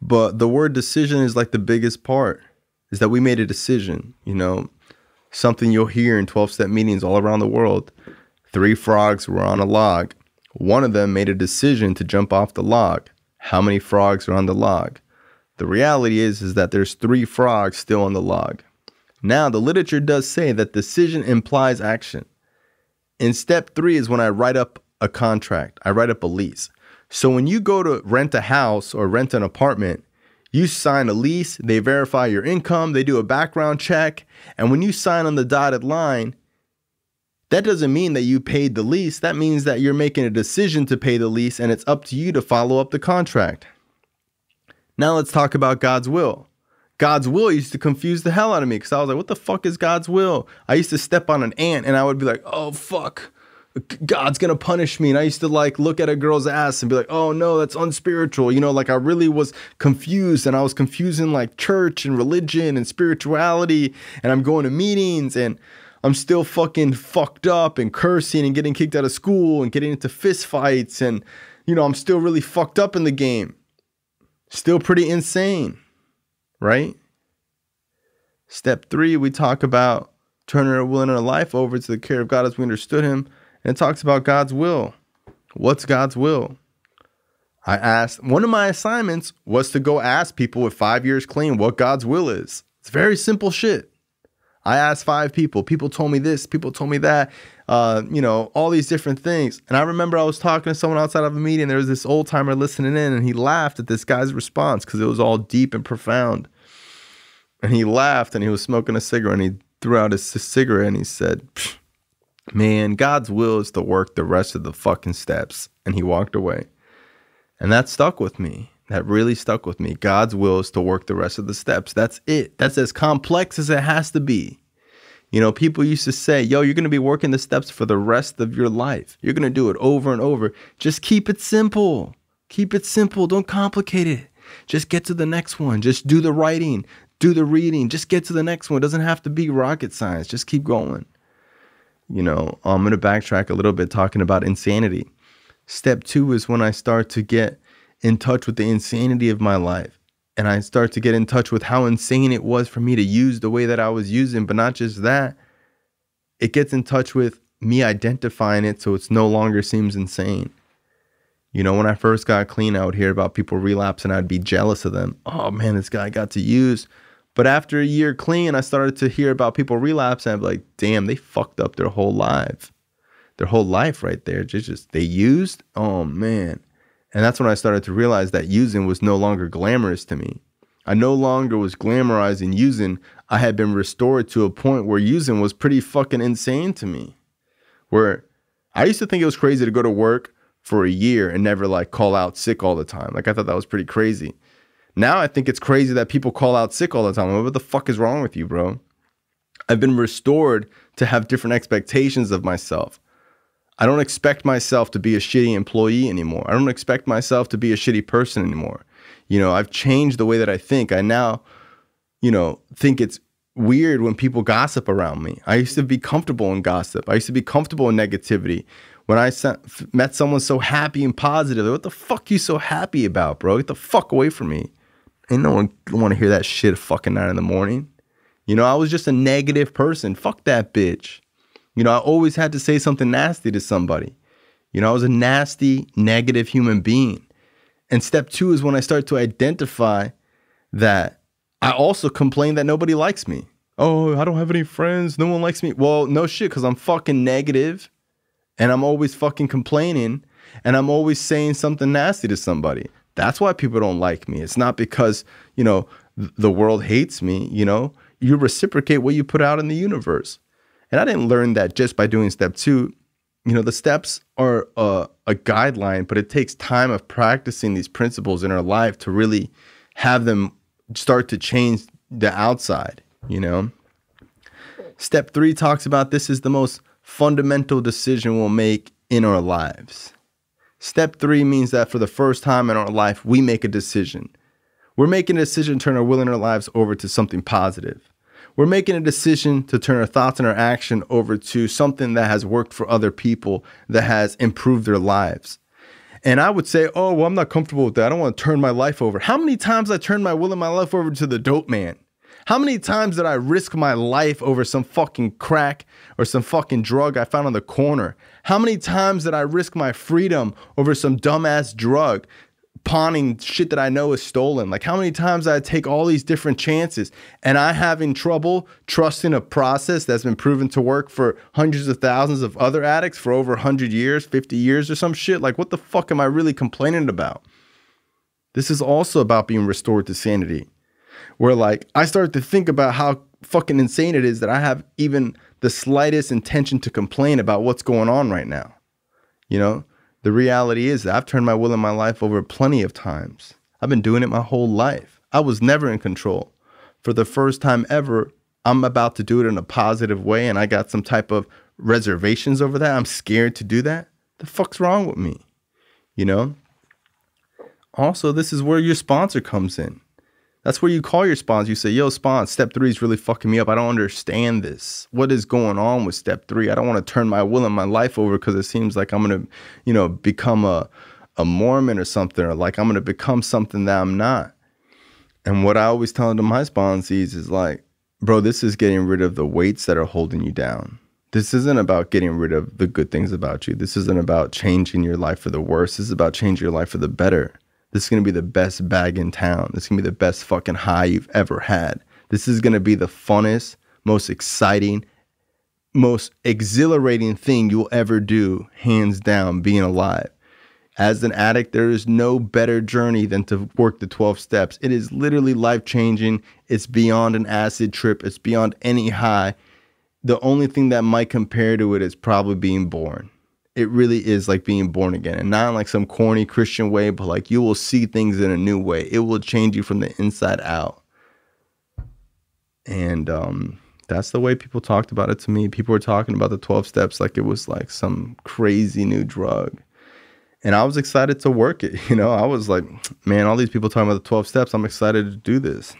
but the word decision is like the biggest part is that we made a decision, you know, something you'll hear in 12 step meetings all around the world. Three frogs were on a log. One of them made a decision to jump off the log. How many frogs are on the log? The reality is is that there's three frogs still on the log. Now, the literature does say that decision implies action. In step three is when I write up a contract, I write up a lease. So when you go to rent a house or rent an apartment, you sign a lease, they verify your income, they do a background check, and when you sign on the dotted line, that doesn't mean that you paid the lease. That means that you're making a decision to pay the lease and it's up to you to follow up the contract. Now let's talk about God's will. God's will used to confuse the hell out of me because I was like, what the fuck is God's will? I used to step on an ant and I would be like, oh fuck, God's gonna punish me. And I used to like look at a girl's ass and be like, oh no, that's unspiritual. You know, like I really was confused and I was confusing like church and religion and spirituality. And I'm going to meetings and I'm still fucking fucked up and cursing and getting kicked out of school and getting into fist fights. And, you know, I'm still really fucked up in the game. Still pretty insane right? Step three, we talk about turning our will and our life over to the care of God as we understood Him. And it talks about God's will. What's God's will? I asked, one of my assignments was to go ask people with five years clean what God's will is. It's very simple shit. I asked five people. People told me this, people told me that, uh, you know, all these different things. And I remember I was talking to someone outside of a meeting. There was this old timer listening in, and he laughed at this guy's response because it was all deep and profound. And he laughed and he was smoking a cigarette and he threw out his cigarette and he said, Man, God's will is to work the rest of the fucking steps. And he walked away. And that stuck with me. That really stuck with me. God's will is to work the rest of the steps. That's it. That's as complex as it has to be. You know, people used to say, yo, you're going to be working the steps for the rest of your life. You're going to do it over and over. Just keep it simple. Keep it simple. Don't complicate it. Just get to the next one. Just do the writing do the reading, just get to the next one. It doesn't have to be rocket science. Just keep going. You know, I'm going to backtrack a little bit talking about insanity. Step two is when I start to get in touch with the insanity of my life. And I start to get in touch with how insane it was for me to use the way that I was using. But not just that, it gets in touch with me identifying it so it's no longer seems insane. You know, when I first got clean, I would hear about people relapsing. I'd be jealous of them. Oh man, this guy got to use but after a year clean, I started to hear about people relapse and I'm like, damn, they fucked up their whole life. Their whole life right there. Just, just they used. Oh man. And that's when I started to realize that using was no longer glamorous to me. I no longer was glamorizing using. I had been restored to a point where using was pretty fucking insane to me. Where I used to think it was crazy to go to work for a year and never like call out sick all the time. Like I thought that was pretty crazy. Now I think it's crazy that people call out sick all the time. What the fuck is wrong with you, bro? I've been restored to have different expectations of myself. I don't expect myself to be a shitty employee anymore. I don't expect myself to be a shitty person anymore. You know, I've changed the way that I think. I now, you know, think it's weird when people gossip around me. I used to be comfortable in gossip. I used to be comfortable in negativity. When I met someone so happy and positive, what the fuck you so happy about, bro? Get the fuck away from me. Ain't no one want to hear that shit fucking nine in the morning. You know, I was just a negative person. Fuck that bitch. You know, I always had to say something nasty to somebody. You know, I was a nasty, negative human being. And step two is when I start to identify that I also complain that nobody likes me. Oh, I don't have any friends. No one likes me. Well, no shit, because I'm fucking negative and I'm always fucking complaining and I'm always saying something nasty to somebody. That's why people don't like me. It's not because, you know, the world hates me, you know. You reciprocate what you put out in the universe. And I didn't learn that just by doing step two. You know, the steps are a, a guideline, but it takes time of practicing these principles in our life to really have them start to change the outside, you know. Step three talks about this is the most fundamental decision we'll make in our lives. Step three means that for the first time in our life, we make a decision. We're making a decision to turn our will in our lives over to something positive we're making a decision to turn our thoughts and our action over to something that has worked for other people, that has improved their lives. And I would say, oh, well, I'm not comfortable with that. I don't want to turn my life over. How many times I turned my will and my life over to the dope man? How many times did I risk my life over some fucking crack or some fucking drug I found on the corner? How many times did I risk my freedom over some dumbass drug? pawning shit that I know is stolen. Like how many times I take all these different chances and I having trouble trusting a process that's been proven to work for hundreds of thousands of other addicts for over 100 years, 50 years or some shit. Like what the fuck am I really complaining about? This is also about being restored to sanity. Where like I start to think about how fucking insane it is that I have even the slightest intention to complain about what's going on right now. You know, the reality is that I've turned my will in my life over plenty of times. I've been doing it my whole life. I was never in control. For the first time ever, I'm about to do it in a positive way and I got some type of reservations over that. I'm scared to do that. The fuck's wrong with me? You know? Also, this is where your sponsor comes in. That's where you call your sponsor. You say, yo, sponsor, step three is really fucking me up. I don't understand this. What is going on with step three? I don't want to turn my will and my life over because it seems like I'm going to, you know, become a, a Mormon or something, or like I'm going to become something that I'm not. And what I always tell to my sponsees is like, bro, this is getting rid of the weights that are holding you down. This isn't about getting rid of the good things about you. This isn't about changing your life for the worse. This is about changing your life for the better. This is going to be the best bag in town. This is going to be the best fucking high you've ever had. This is going to be the funnest, most exciting, most exhilarating thing you'll ever do, hands down, being alive. As an addict, there is no better journey than to work the 12 steps. It is literally life changing. It's beyond an acid trip, it's beyond any high. The only thing that might compare to it is probably being born it really is like being born again and not like some corny Christian way, but like you will see things in a new way. It will change you from the inside out. And um, that's the way people talked about it to me. People were talking about the 12 steps like it was like some crazy new drug. And I was excited to work it. You know, I was like, man, all these people talking about the 12 steps. I'm excited to do this.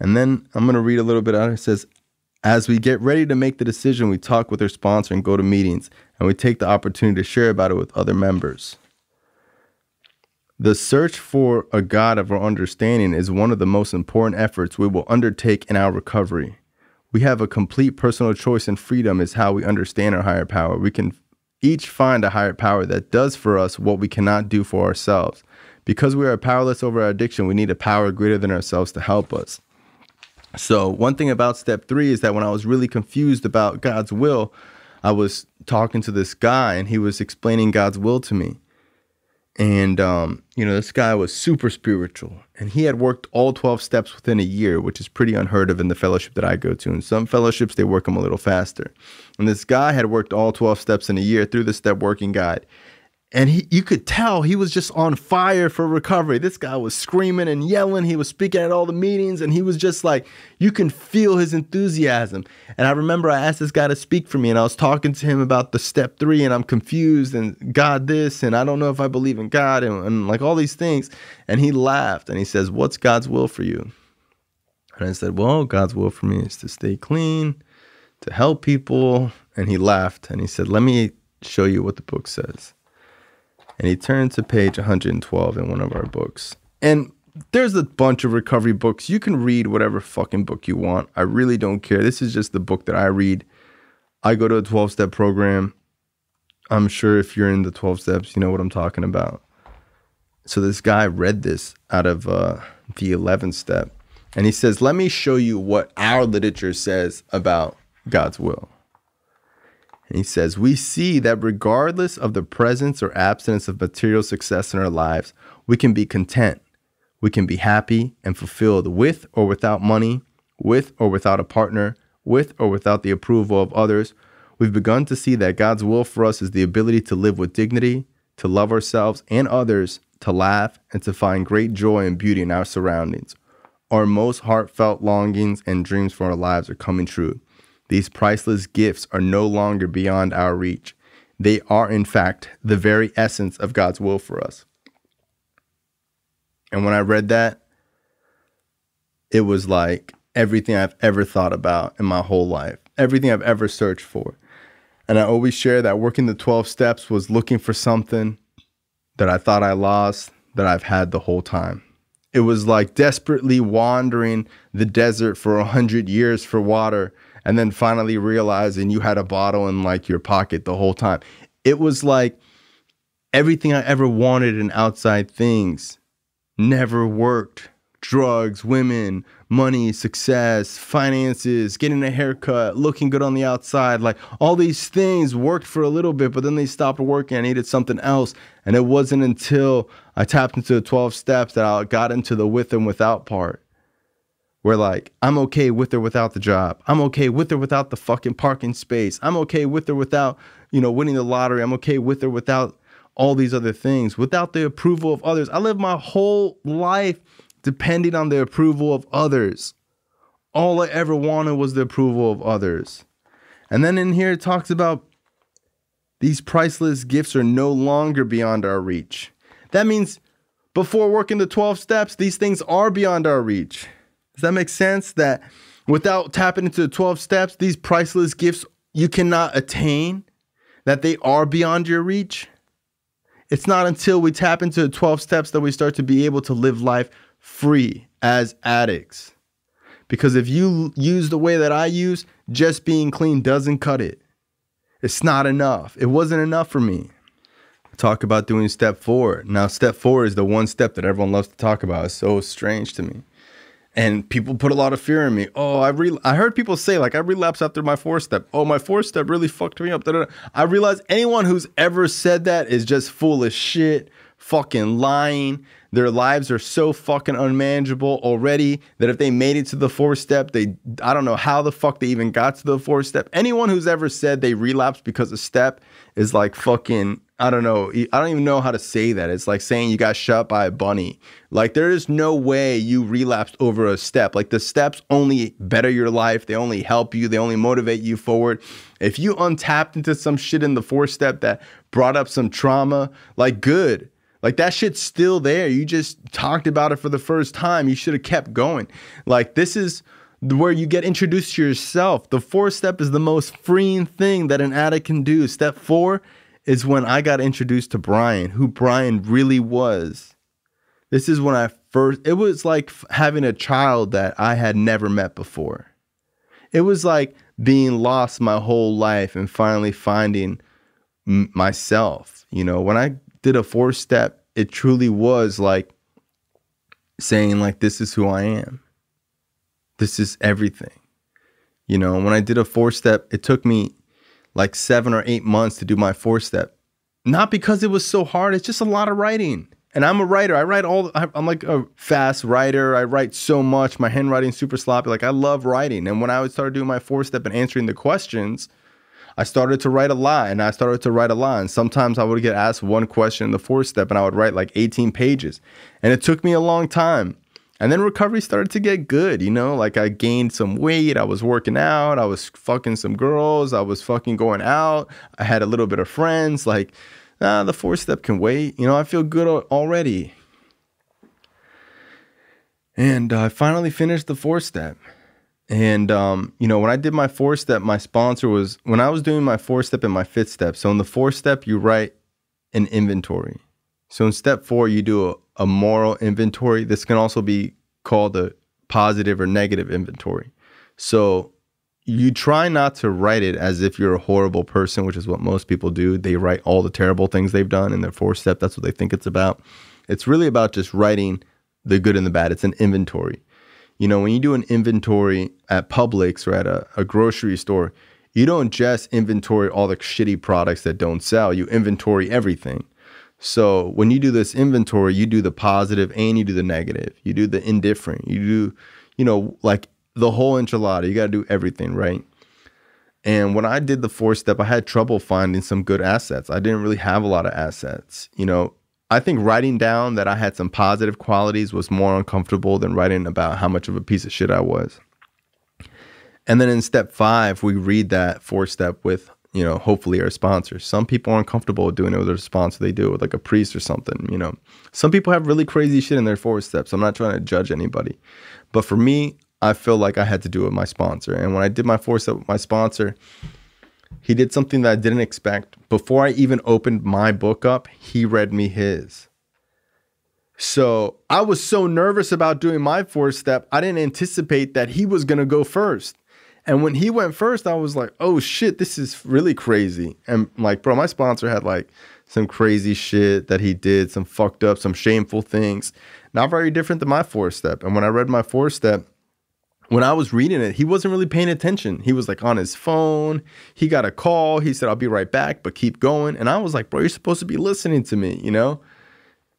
And then I'm going to read a little bit out. It says, as we get ready to make the decision, we talk with our sponsor and go to meetings, and we take the opportunity to share about it with other members. The search for a God of our understanding is one of the most important efforts we will undertake in our recovery. We have a complete personal choice and freedom is how we understand our higher power. We can each find a higher power that does for us what we cannot do for ourselves. Because we are powerless over our addiction, we need a power greater than ourselves to help us. So, one thing about step three is that when I was really confused about God's will, I was talking to this guy and he was explaining God's will to me. And, um, you know, this guy was super spiritual and he had worked all 12 steps within a year, which is pretty unheard of in the fellowship that I go to. In some fellowships, they work them a little faster. And this guy had worked all 12 steps in a year through the step working guide and he, you could tell he was just on fire for recovery. This guy was screaming and yelling. He was speaking at all the meetings, and he was just like, you can feel his enthusiasm. And I remember I asked this guy to speak for me, and I was talking to him about the step three, and I'm confused, and God this, and I don't know if I believe in God, and, and like all these things. And he laughed, and he says, What's God's will for you? And I said, Well, God's will for me is to stay clean, to help people. And he laughed, and he said, Let me show you what the book says and he turned to page 112 in one of our books. And there's a bunch of recovery books. You can read whatever fucking book you want. I really don't care. This is just the book that I read. I go to a 12 step program. I'm sure if you're in the 12 steps, you know what I'm talking about. So this guy read this out of uh, the 11th step. And he says, Let me show you what our literature says about God's will. And he says, We see that regardless of the presence or absence of material success in our lives, we can be content. We can be happy and fulfilled with or without money, with or without a partner, with or without the approval of others. We've begun to see that God's will for us is the ability to live with dignity, to love ourselves and others, to laugh, and to find great joy and beauty in our surroundings. Our most heartfelt longings and dreams for our lives are coming true. These priceless gifts are no longer beyond our reach. They are, in fact, the very essence of God's will for us. And when I read that, it was like everything I've ever thought about in my whole life, everything I've ever searched for. And I always share that working the 12 steps was looking for something that I thought I lost that I've had the whole time. It was like desperately wandering the desert for a hundred years for water and then finally realizing you had a bottle in like your pocket the whole time. It was like everything I ever wanted in outside things never worked. Drugs, women, money, success, finances, getting a haircut, looking good on the outside. Like all these things worked for a little bit, but then they stopped working. I needed something else. And it wasn't until I tapped into the 12 steps that I got into the with and without part where like I'm okay with or without the job. I'm okay with or without the fucking parking space. I'm okay with or without, you know, winning the lottery. I'm okay with or without all these other things, without the approval of others. I live my whole life depending on the approval of others. All I ever wanted was the approval of others. And then in here it talks about these priceless gifts are no longer beyond our reach. That means before working the 12 steps, these things are beyond our reach. Does that make sense? That without tapping into the 12 steps, these priceless gifts you cannot attain, that they are beyond your reach. It's not until we tap into the 12 steps that we start to be able to live life free as addicts. Because if you use the way that I use, just being clean doesn't cut it. It's not enough. It wasn't enough for me. Talk about doing step four. Now, step four is the one step that everyone loves to talk about. It's so strange to me and people put a lot of fear in me. Oh, I re- I heard people say like I relapsed after my four step. Oh, my four step really fucked me up. Da-da-da. I realize anyone who's ever said that is just full of shit, fucking lying. Their lives are so fucking unmanageable already that if they made it to the four step, they I don't know how the fuck they even got to the four step. Anyone who's ever said they relapsed because of step is like fucking I don't know. I don't even know how to say that. It's like saying you got shot by a bunny. Like there is no way you relapsed over a step. Like the steps only better your life. They only help you. They only motivate you forward. If you untapped into some shit in the four step that brought up some trauma, like good. Like that shit's still there. You just talked about it for the first time. You should have kept going. Like this is where you get introduced to yourself. The four step is the most freeing thing that an addict can do. Step four is when I got introduced to Bryan, who Bryan really was. This is when I first, it was like having a child that I had never met before. It was like being lost my whole life and finally finding m- myself. You know, when I did a four step, it truly was like saying, like, this is who I am. This is everything. You know, when I did a four step, it took me like seven or eight months to do my four step. not because it was so hard, it's just a lot of writing. And I'm a writer. I write all. I'm like a fast writer. I write so much. My handwriting's super sloppy. Like I love writing. And when I would start doing my four step and answering the questions, I started to write a lot, and I started to write a lot. And sometimes I would get asked one question in the four step, and I would write like 18 pages. And it took me a long time. And then recovery started to get good, you know, like I gained some weight, I was working out, I was fucking some girls, I was fucking going out, I had a little bit of friends. Like, ah, the four step can wait, you know, I feel good already. And uh, I finally finished the four step. And, um, you know, when I did my four step, my sponsor was, when I was doing my four step and my fifth step. So in the four step, you write an inventory. So in step four, you do a, moral inventory. This can also be called a positive or negative inventory. So you try not to write it as if you're a horrible person, which is what most people do. They write all the terrible things they've done in their four step. That's what they think it's about. It's really about just writing the good and the bad. It's an inventory. You know, when you do an inventory at Publix or at a, a grocery store, you don't just inventory all the shitty products that don't sell. You inventory everything. So when you do this inventory, you do the positive and you do the negative. You do the indifferent. You do, you know, like the whole enchilada. You got to do everything, right? And when I did the four step, I had trouble finding some good assets. I didn't really have a lot of assets. You know, I think writing down that I had some positive qualities was more uncomfortable than writing about how much of a piece of shit I was. And then in step five, we read that four step with you know, hopefully our sponsors. Some people aren't comfortable doing it with a sponsor. They do it with like a priest or something, you know. Some people have really crazy shit in their four steps. I'm not trying to judge anybody. But for me, I feel like I had to do it with my sponsor. And when I did my four step with my sponsor, he did something that I didn't expect. Before I even opened my book up, he read me his. So I was so nervous about doing my four step, I didn't anticipate that he was gonna go first. And when he went first, I was like, oh shit, this is really crazy. And like, bro, my sponsor had like some crazy shit that he did, some fucked up, some shameful things. Not very different than my four step. And when I read my four step, when I was reading it, he wasn't really paying attention. He was like on his phone. He got a call. He said, I'll be right back, but keep going. And I was like, bro, you're supposed to be listening to me, you know?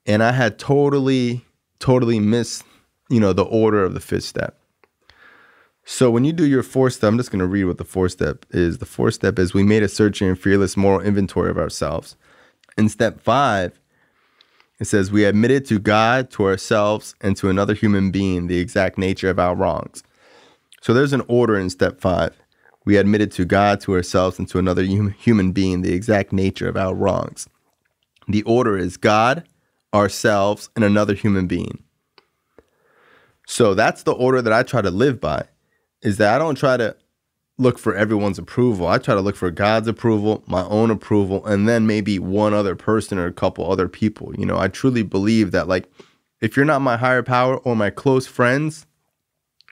And I had totally, totally missed, you know, the order of the fifth step. So when you do your four step, I'm just going to read what the four step is. The four step is we made a searching and fearless moral inventory of ourselves. In step five, it says we admitted to God, to ourselves, and to another human being the exact nature of our wrongs. So there's an order in step five. We admitted to God, to ourselves, and to another human being the exact nature of our wrongs. The order is God, ourselves, and another human being. So that's the order that I try to live by is that I don't try to look for everyone's approval. I try to look for God's approval, my own approval, and then maybe one other person or a couple other people. You know, I truly believe that like if you're not my higher power or my close friends,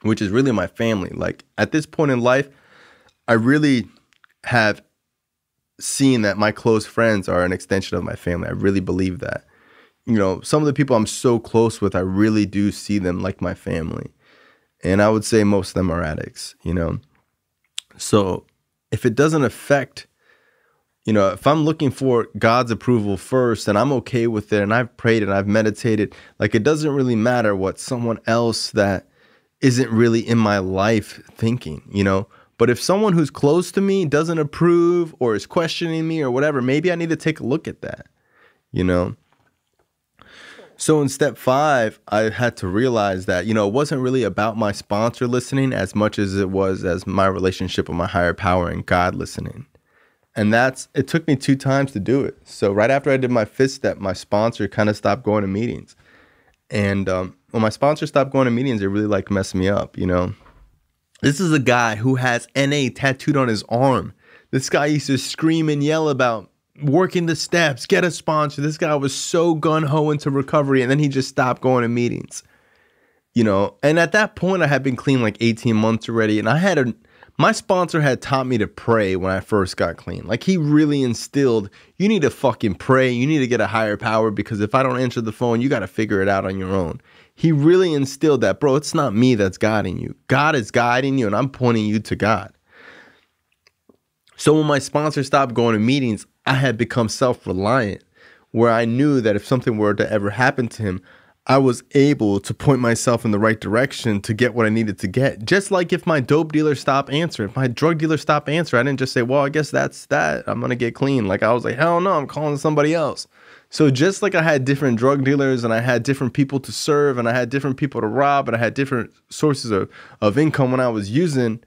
which is really my family, like at this point in life, I really have seen that my close friends are an extension of my family. I really believe that. You know, some of the people I'm so close with, I really do see them like my family. And I would say most of them are addicts, you know. So if it doesn't affect, you know, if I'm looking for God's approval first and I'm okay with it and I've prayed and I've meditated, like it doesn't really matter what someone else that isn't really in my life thinking, you know. But if someone who's close to me doesn't approve or is questioning me or whatever, maybe I need to take a look at that, you know. So in step five, I had to realize that, you know, it wasn't really about my sponsor listening as much as it was as my relationship with my higher power and God listening. And that's, it took me two times to do it. So right after I did my fifth step, my sponsor kind of stopped going to meetings. And um, when my sponsor stopped going to meetings, it really like messed me up, you know. This is a guy who has NA tattooed on his arm. This guy used to scream and yell about working the steps, get a sponsor. This guy was so gun ho into recovery, and then he just stopped going to meetings. You know, and at that point, I had been clean like 18 months already, and I had a my sponsor had taught me to pray when I first got clean. Like he really instilled, you need to fucking pray. You need to get a higher power because if I don't answer the phone, you got to figure it out on your own. He really instilled that, bro. It's not me that's guiding you. God is guiding you, and I'm pointing you to God. So when my sponsor stopped going to meetings, I had become self reliant, where I knew that if something were to ever happen to him, I was able to point myself in the right direction to get what I needed to get. Just like if my dope dealer stopped answering, if my drug dealer stopped answering, I didn't just say, well, I guess that's that. I'm going to get clean. Like I was like, hell no, I'm calling somebody else. So just like I had different drug dealers and I had different people to serve and I had different people to rob and I had different sources of, of income when I was using,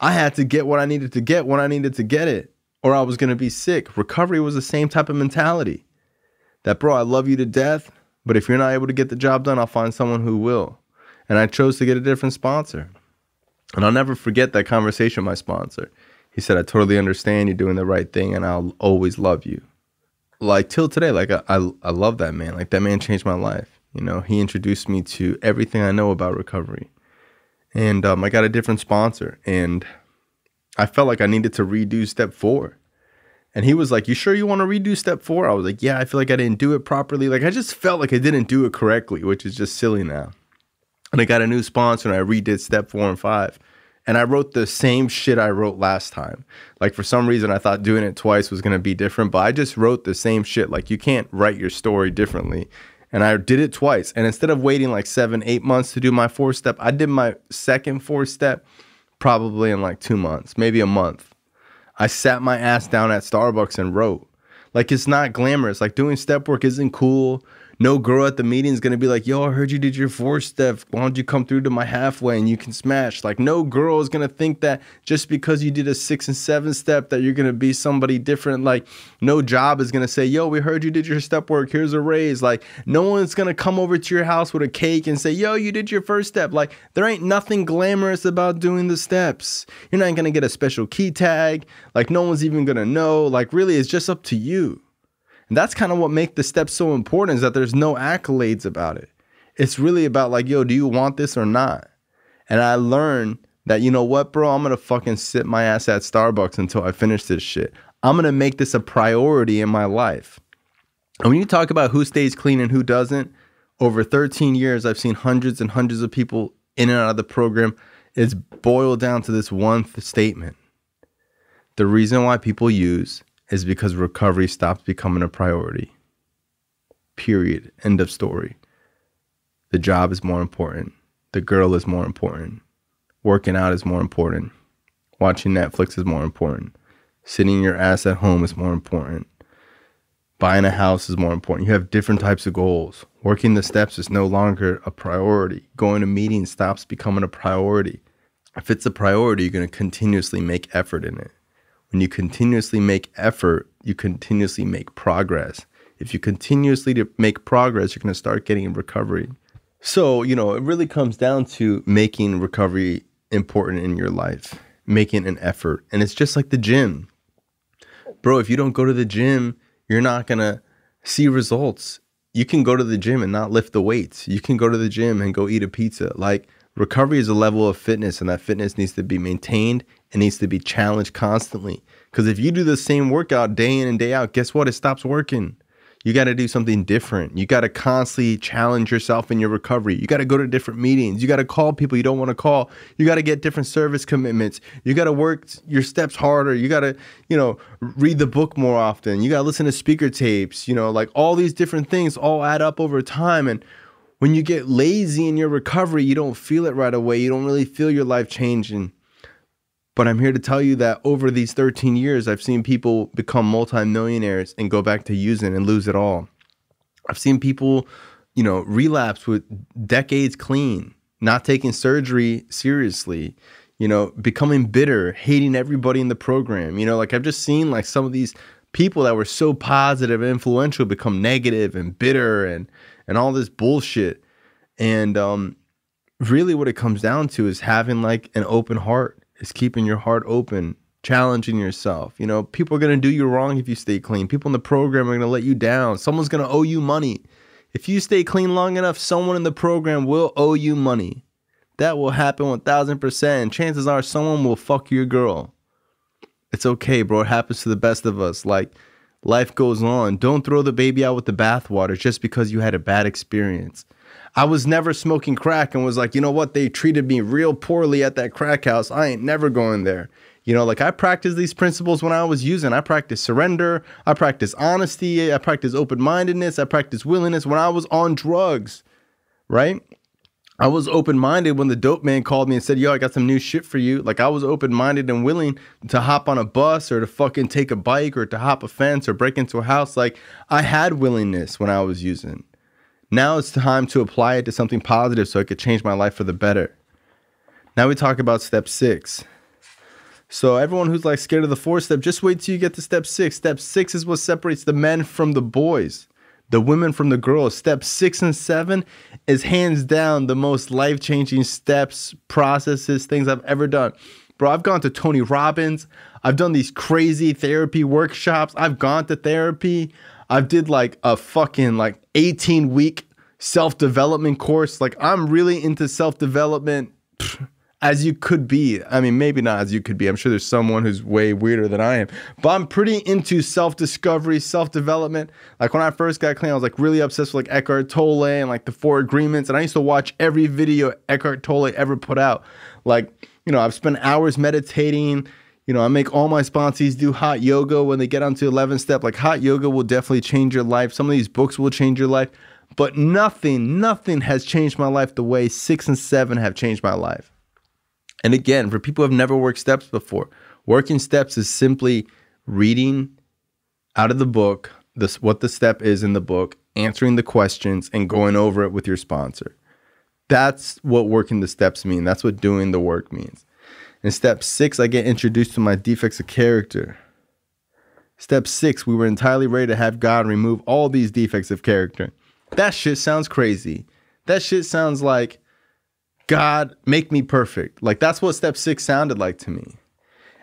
I had to get what I needed to get when I needed to get it or I was going to be sick. Recovery was the same type of mentality. That, bro, I love you to death but if you're not able to get the job done, I'll find someone who will. And I chose to get a different sponsor. And I'll never forget that conversation with my sponsor. He said, I totally understand you're doing the right thing and I'll always love you. Like till today, like I, I, I love that man. Like that man changed my life. You know, he introduced me to everything I know about recovery. And um, I got a different sponsor and I felt like I needed to redo step four. And he was like, You sure you want to redo step four? I was like, Yeah, I feel like I didn't do it properly. Like, I just felt like I didn't do it correctly, which is just silly now. And I got a new sponsor and I redid step four and five. And I wrote the same shit I wrote last time. Like, for some reason, I thought doing it twice was going to be different, but I just wrote the same shit. Like, you can't write your story differently. And I did it twice. And instead of waiting like seven, eight months to do my four step, I did my second four step probably in like two months, maybe a month. I sat my ass down at Starbucks and wrote. Like it's not glamorous. Like doing step work isn't cool no girl at the meeting is gonna be like, yo, I heard you did your four step. Why don't you come through to my halfway and you can smash? Like, no girl is gonna think that just because you did a six and seven step that you're gonna be somebody different. Like, no job is gonna say, yo, we heard you did your step work. Here's a raise. Like, no one's gonna come over to your house with a cake and say, yo, you did your first step. Like, there ain't nothing glamorous about doing the steps. You're not gonna get a special key tag. Like, no one's even gonna know. Like, really, it's just up to you. And that's kind of what make the steps so important is that there's no accolades about it. It's really about like, yo, do you want this or not? And I learned that, you know what, bro, I'm gonna fucking sit my ass at Starbucks until I finish this shit. I'm gonna make this a priority in my life. And when you talk about who stays clean and who doesn't, over 13 years, I've seen hundreds and hundreds of people in and out of the program. It's boiled down to this one statement. The reason why people use is because recovery stops becoming a priority. Period. End of story. The job is more important. The girl is more important. Working out is more important. Watching Netflix is more important. Sitting your ass at home is more important. Buying a house is more important. You have different types of goals. Working the steps is no longer a priority. Going to meetings stops becoming a priority. If it's a priority, you're going to continuously make effort in it. When you continuously make effort, you continuously make progress. If you continuously make progress, you're going to start getting recovery. So, you know, it really comes down to making recovery important in your life, making an effort. And it's just like the gym. Bro, if you don't go to the gym, you're not going to see results. You can go to the gym and not lift the weights. You can go to the gym and go eat a pizza. Like recovery is a level of fitness, and that fitness needs to be maintained it needs to be challenged constantly. Because if you do the same workout day in and day out, guess what? It stops working. You got to do something different. You got to constantly challenge yourself in your recovery. You got to go to different meetings. You got to call people you don't want to call. You got to get different service commitments. You got to work your steps harder. You got to, you know, read the book more often. You got to listen to speaker tapes. You know, like all these different things all add up over time. And when you get lazy in your recovery, you don't feel it right away. You don't really feel your life changing. But I'm here to tell you that over these 13 years, I've seen people become multimillionaires and go back to using and lose it all. I've seen people, you know, relapse with decades clean, not taking surgery seriously, you know, becoming bitter, hating everybody in the program. You know, like I've just seen like some of these people that were so positive and influential become negative and bitter and and all this bullshit. And um really what it comes down to is having like an open heart is keeping your heart open, challenging yourself. You know, people are going to do you wrong if you stay clean. People in the program are going to let you down. Someone's going to owe you money. If you stay clean long enough, someone in the program will owe you money. That will happen 1000%. And Chances are someone will fuck your girl. It's okay, bro. It happens to the best of us. Like, life goes on. Don't throw the baby out with the bathwater just because you had a bad experience. I was never smoking crack and was like, you know what? They treated me real poorly at that crack house. I ain't never going there. You know, like I practiced these principles when I was using. I practiced surrender. I practiced honesty. I practiced open mindedness. I practiced willingness when I was on drugs, right? I was open minded when the dope man called me and said, Yo, I got some new shit for you. Like I was open minded and willing to hop on a bus or to fucking take a bike or to hop a fence or break into a house. Like I had willingness when I was using. Now it's time to apply it to something positive so it could change my life for the better. Now we talk about step six. So everyone who's like scared of the four step, just wait till you get to step six. Step six is what separates the men from the boys, the women from the girls. Step six and seven is hands down the most life changing steps, processes, things I've ever done. Bro, I've gone to Tony Robbins. I've done these crazy therapy workshops. I've gone to therapy. I've did like a fucking like 18 week self development course. Like I'm really into self development as you could be. I mean, maybe not as you could be. I'm sure there's someone who's way weirder than I am, but I'm pretty into self discovery, self development. Like when I first got clean, I was like really obsessed with like Eckhart Tolle and like the Four Agreements, and I used to watch every video Eckhart Tolle ever put out. Like, you know, I've spent hours meditating. You know, I make all my sponsees do hot yoga when they get onto 11 step. Like, hot yoga will definitely change your life. Some of these books will change your life, but nothing, nothing has changed my life the way six and seven have changed my life. And again, for people who have never worked steps before, working steps is simply reading out of the book this what the step is in the book, answering the questions, and going over it with your sponsor. That's what working the steps mean. That's what doing the work means. In step six, I get introduced to my defects of character. Step six, we were entirely ready to have God remove all these defects of character. That shit sounds crazy. That shit sounds like God, make me perfect. Like that's what step six sounded like to me.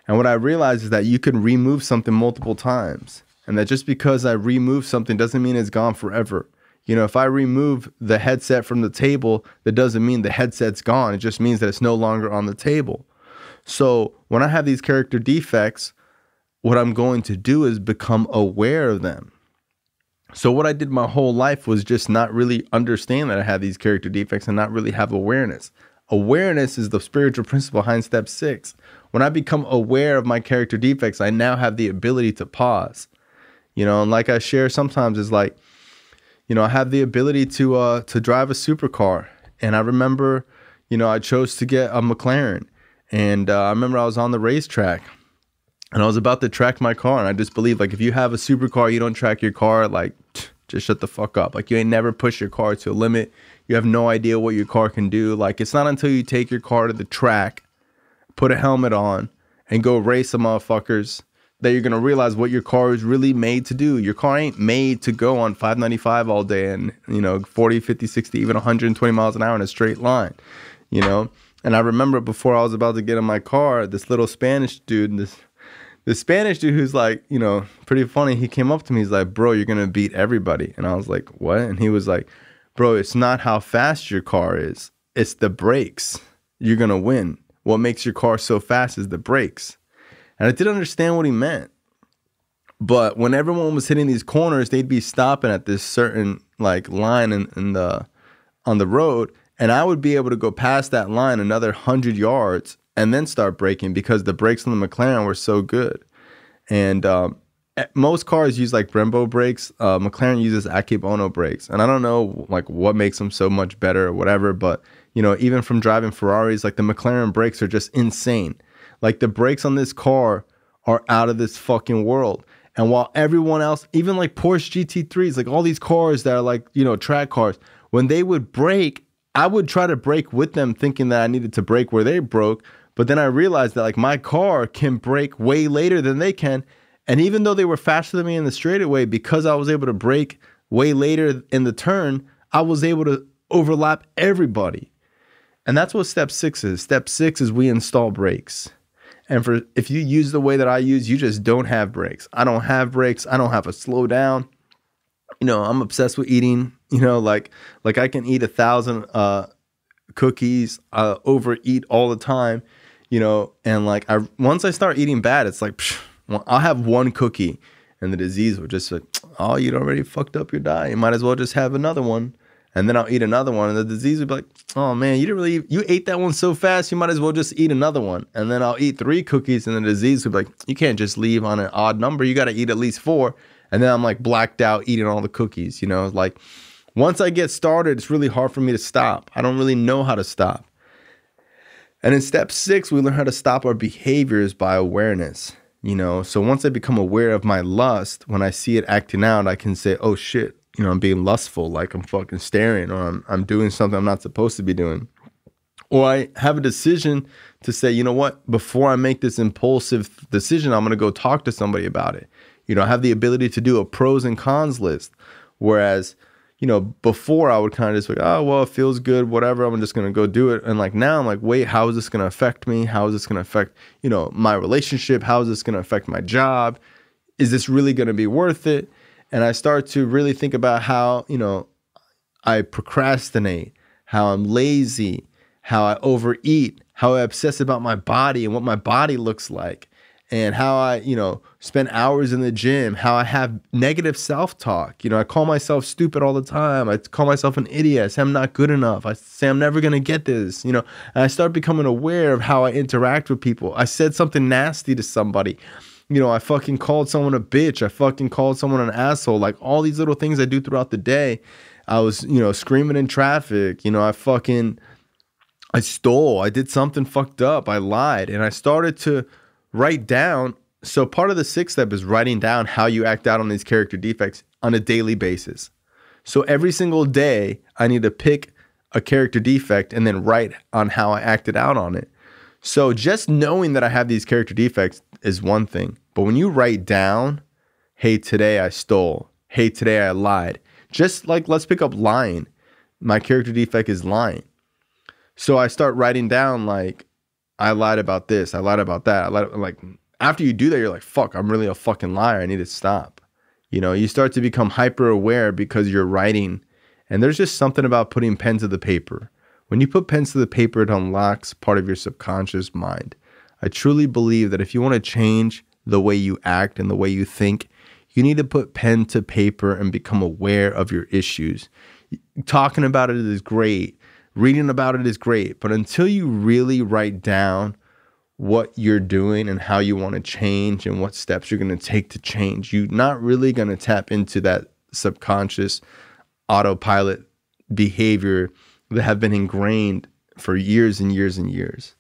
And what I realized is that you can remove something multiple times. And that just because I remove something doesn't mean it's gone forever. You know, if I remove the headset from the table, that doesn't mean the headset's gone. It just means that it's no longer on the table. So when I have these character defects, what I'm going to do is become aware of them. So what I did my whole life was just not really understand that I had these character defects and not really have awareness. Awareness is the spiritual principle behind step 6. When I become aware of my character defects, I now have the ability to pause. You know, and like I share sometimes is like you know, I have the ability to uh to drive a supercar. And I remember, you know, I chose to get a McLaren. And uh, I remember I was on the racetrack and I was about to track my car, and I just believe like if you have a supercar, you don't track your car, like just shut the fuck up. Like you ain't never push your car to a limit. You have no idea what your car can do. Like it's not until you take your car to the track, put a helmet on, and go race some motherfuckers that you're gonna realize what your car is really made to do. Your car ain't made to go on 595 all day and you know 40, 50, 60, even 120 miles an hour in a straight line. You know. And I remember before I was about to get in my car, this little Spanish dude, this the Spanish dude who's like, you know, pretty funny, he came up to me, he's like, Bro, you're gonna beat everybody. And I was like, What? And he was like, Bro, it's not how fast your car is, it's the brakes. You're gonna win. What makes your car so fast is the brakes. And I didn't understand what he meant. But when everyone was hitting these corners, they'd be stopping at this certain like line in, in the on the road, and I would be able to go past that line another hundred yards and then start braking because the brakes on the McLaren were so good. And um, most cars use like Brembo brakes. Uh, McLaren uses Akebono brakes, and I don't know like what makes them so much better or whatever. But you know, even from driving Ferraris, like the McLaren brakes are just insane. Like the brakes on this car are out of this fucking world. And while everyone else, even like Porsche GT3s, like all these cars that are like you know track cars, when they would brake, I would try to brake with them, thinking that I needed to brake where they broke. But then I realized that like my car can brake way later than they can. And even though they were faster than me in the straightaway, because I was able to brake way later in the turn, I was able to overlap everybody. And that's what step six is. Step six is we install brakes. And for if you use the way that I use, you just don't have brakes. I don't have brakes. I don't have a slow down. You know, I'm obsessed with eating. You know, like like I can eat a thousand uh, cookies, uh, overeat all the time, you know, and like I once I start eating bad, it's like psh, I'll have one cookie and the disease will just like, oh, you already fucked up your diet. You might as well just have another one. And then I'll eat another one, and the disease will be like, "Oh man, you didn't really you ate that one so fast. You might as well just eat another one." And then I'll eat three cookies, and the disease will be like, "You can't just leave on an odd number. You got to eat at least four. And then I'm like blacked out eating all the cookies. You know, like once I get started, it's really hard for me to stop. I don't really know how to stop. And in step six, we learn how to stop our behaviors by awareness. You know, so once I become aware of my lust, when I see it acting out, I can say, oh shit, you know, I'm being lustful, like I'm fucking staring, or I'm, I'm doing something I'm not supposed to be doing. Or I have a decision to say, you know what, before I make this impulsive decision, I'm gonna go talk to somebody about it. You know, I have the ability to do a pros and cons list. Whereas you know, before I would kind of just like, oh, well, it feels good, whatever. I'm just gonna go do it. And like now, I'm like, wait, how is this gonna affect me? How is this gonna affect, you know, my relationship? How is this gonna affect my job? Is this really gonna be worth it? And I start to really think about how, you know, I procrastinate, how I'm lazy, how I overeat, how I obsess about my body and what my body looks like and how I, you know, spend hours in the gym, how I have negative self talk. You know, I call myself stupid all the time. I call myself an idiot. I say I'm not good enough. I say I'm never going to get this, you know, and I start becoming aware of how I interact with people. I said something nasty to somebody. You know, I fucking called someone a bitch. I fucking called someone an asshole. Like all these little things I do throughout the day. I was, you know, screaming in traffic. You know, I fucking, I stole. I did something fucked up. I lied. And I started to, write down. So part of the sixth step is writing down how you act out on these character defects on a daily basis. So every single day, I need to pick a character defect and then write on how I acted out on it. So just knowing that I have these character defects is one thing. But when you write down, hey, today I stole, hey, today I lied, just like let's pick up lying. My character defect is lying. So I start writing down like, I lied about this. I lied about that. I lied, like after you do that, you're like, fuck, I'm really a fucking liar. I need to stop. You know, you start to become hyper aware because you're writing. And there's just something about putting pen to the paper. When you put pens to the paper, it unlocks part of your subconscious mind. I truly believe that if you want to change the way you act and the way you think, you need to put pen to paper and become aware of your issues. Talking about it is great, reading about it is great, but until you really write down what you're doing and how you want to change and what steps you're going to take to change, you're not really going to tap into that subconscious autopilot behavior that have been ingrained for years and years and years.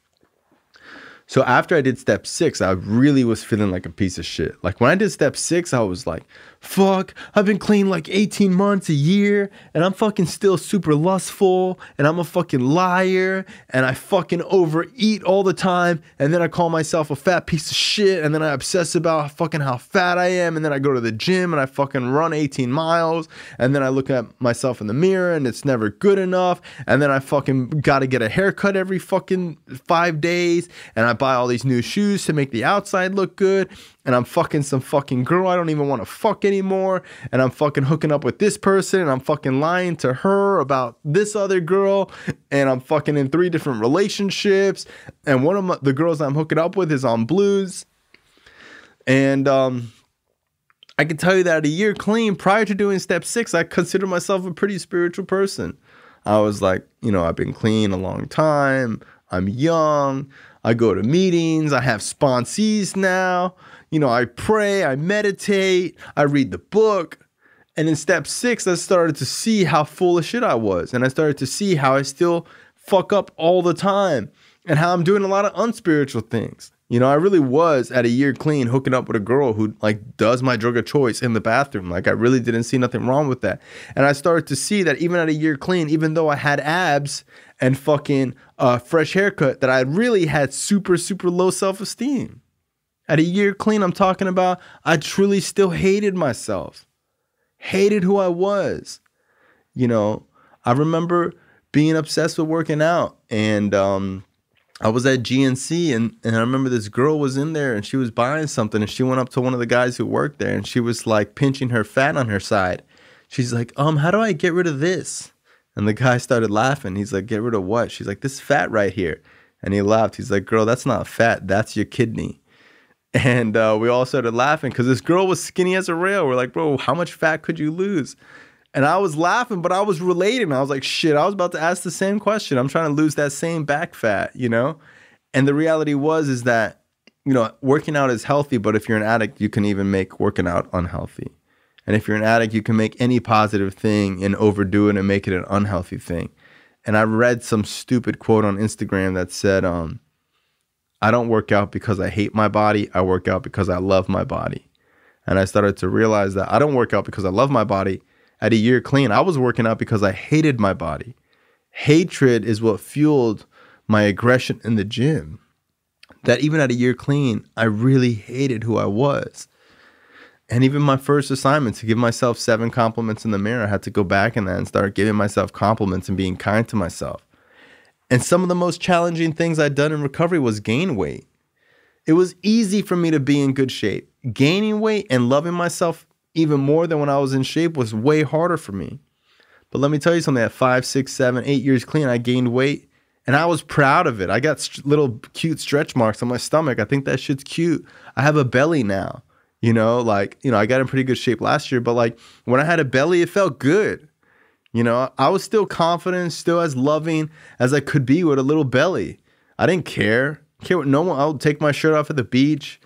So after I did step six, I really was feeling like a piece of shit. Like when I did step six, I was like, fuck, I've been clean like 18 months, a year, and I'm fucking still super lustful, and I'm a fucking liar, and I fucking overeat all the time, and then I call myself a fat piece of shit, and then I obsess about fucking how fat I am, and then I go to the gym and I fucking run 18 miles, and then I look at myself in the mirror and it's never good enough, and then I fucking gotta get a haircut every fucking five days, and I buy all these new shoes to make the outside look good, and I'm fucking some fucking girl I don't even want to fuck anymore, and I'm fucking hooking up with this person, and I'm fucking lying to her about this other girl, and I'm fucking in three different relationships, and one of my, the girls I'm hooking up with is on blues, and um, I can tell you that a year clean prior to doing step six, I consider myself a pretty spiritual person. I was like, you know, I've been clean a long time. I'm young. I go to meetings. I have sponsees now you know, I pray, I meditate, I read the book. And in step six, I started to see how full of shit I was. And I started to see how I still fuck up all the time and how I'm doing a lot of unspiritual things. You know, I really was at a year clean hooking up with a girl who like does my drug of choice in the bathroom. Like I really didn't see nothing wrong with that. And I started to see that even at a year clean, even though I had abs and fucking a fresh haircut, that I really had super, super low self-esteem. At a year clean, I'm talking about, I truly still hated myself, hated who I was. You know, I remember being obsessed with working out and, um, I was at GNC and, and I remember this girl was in there and she was buying something and she went up to one of the guys who worked there and she was like pinching her fat on her side. She's like, um, how do I get rid of this? And the guy started laughing. He's like, get rid of what? She's like, this fat right here. And he laughed. He's like, girl, that's not fat. That's your kidney. And uh, we all started laughing because this girl was skinny as a rail. We're like, bro, how much fat could you lose? And I was laughing, but I was relating. I was like, shit, I was about to ask the same question. I'm trying to lose that same back fat, you know? And the reality was is that, you know, working out is healthy, but if you're an addict, you can even make working out unhealthy. And if you're an addict, you can make any positive thing and overdo it and make it an unhealthy thing. And I read some stupid quote on Instagram that said, um, I don't work out because I hate my body. I work out because I love my body. And I started to realize that I don't work out because I love my body. At a year clean, I was working out because I hated my body. Hatred is what fueled my aggression in the gym. That even at a year clean, I really hated who I was. And even my first assignment to give myself seven compliments in the mirror, I had to go back and then start giving myself compliments and being kind to myself. And some of the most challenging things I'd done in recovery was gain weight. It was easy for me to be in good shape. Gaining weight and loving myself even more than when I was in shape was way harder for me. But let me tell you something at five, six, seven, eight years clean, I gained weight and I was proud of it. I got little cute stretch marks on my stomach. I think that shit's cute. I have a belly now. You know, like, you know, I got in pretty good shape last year, but like when I had a belly, it felt good. You know, I was still confident, still as loving as I could be with a little belly. I didn't care. Care what no one. I would take my shirt off at the beach.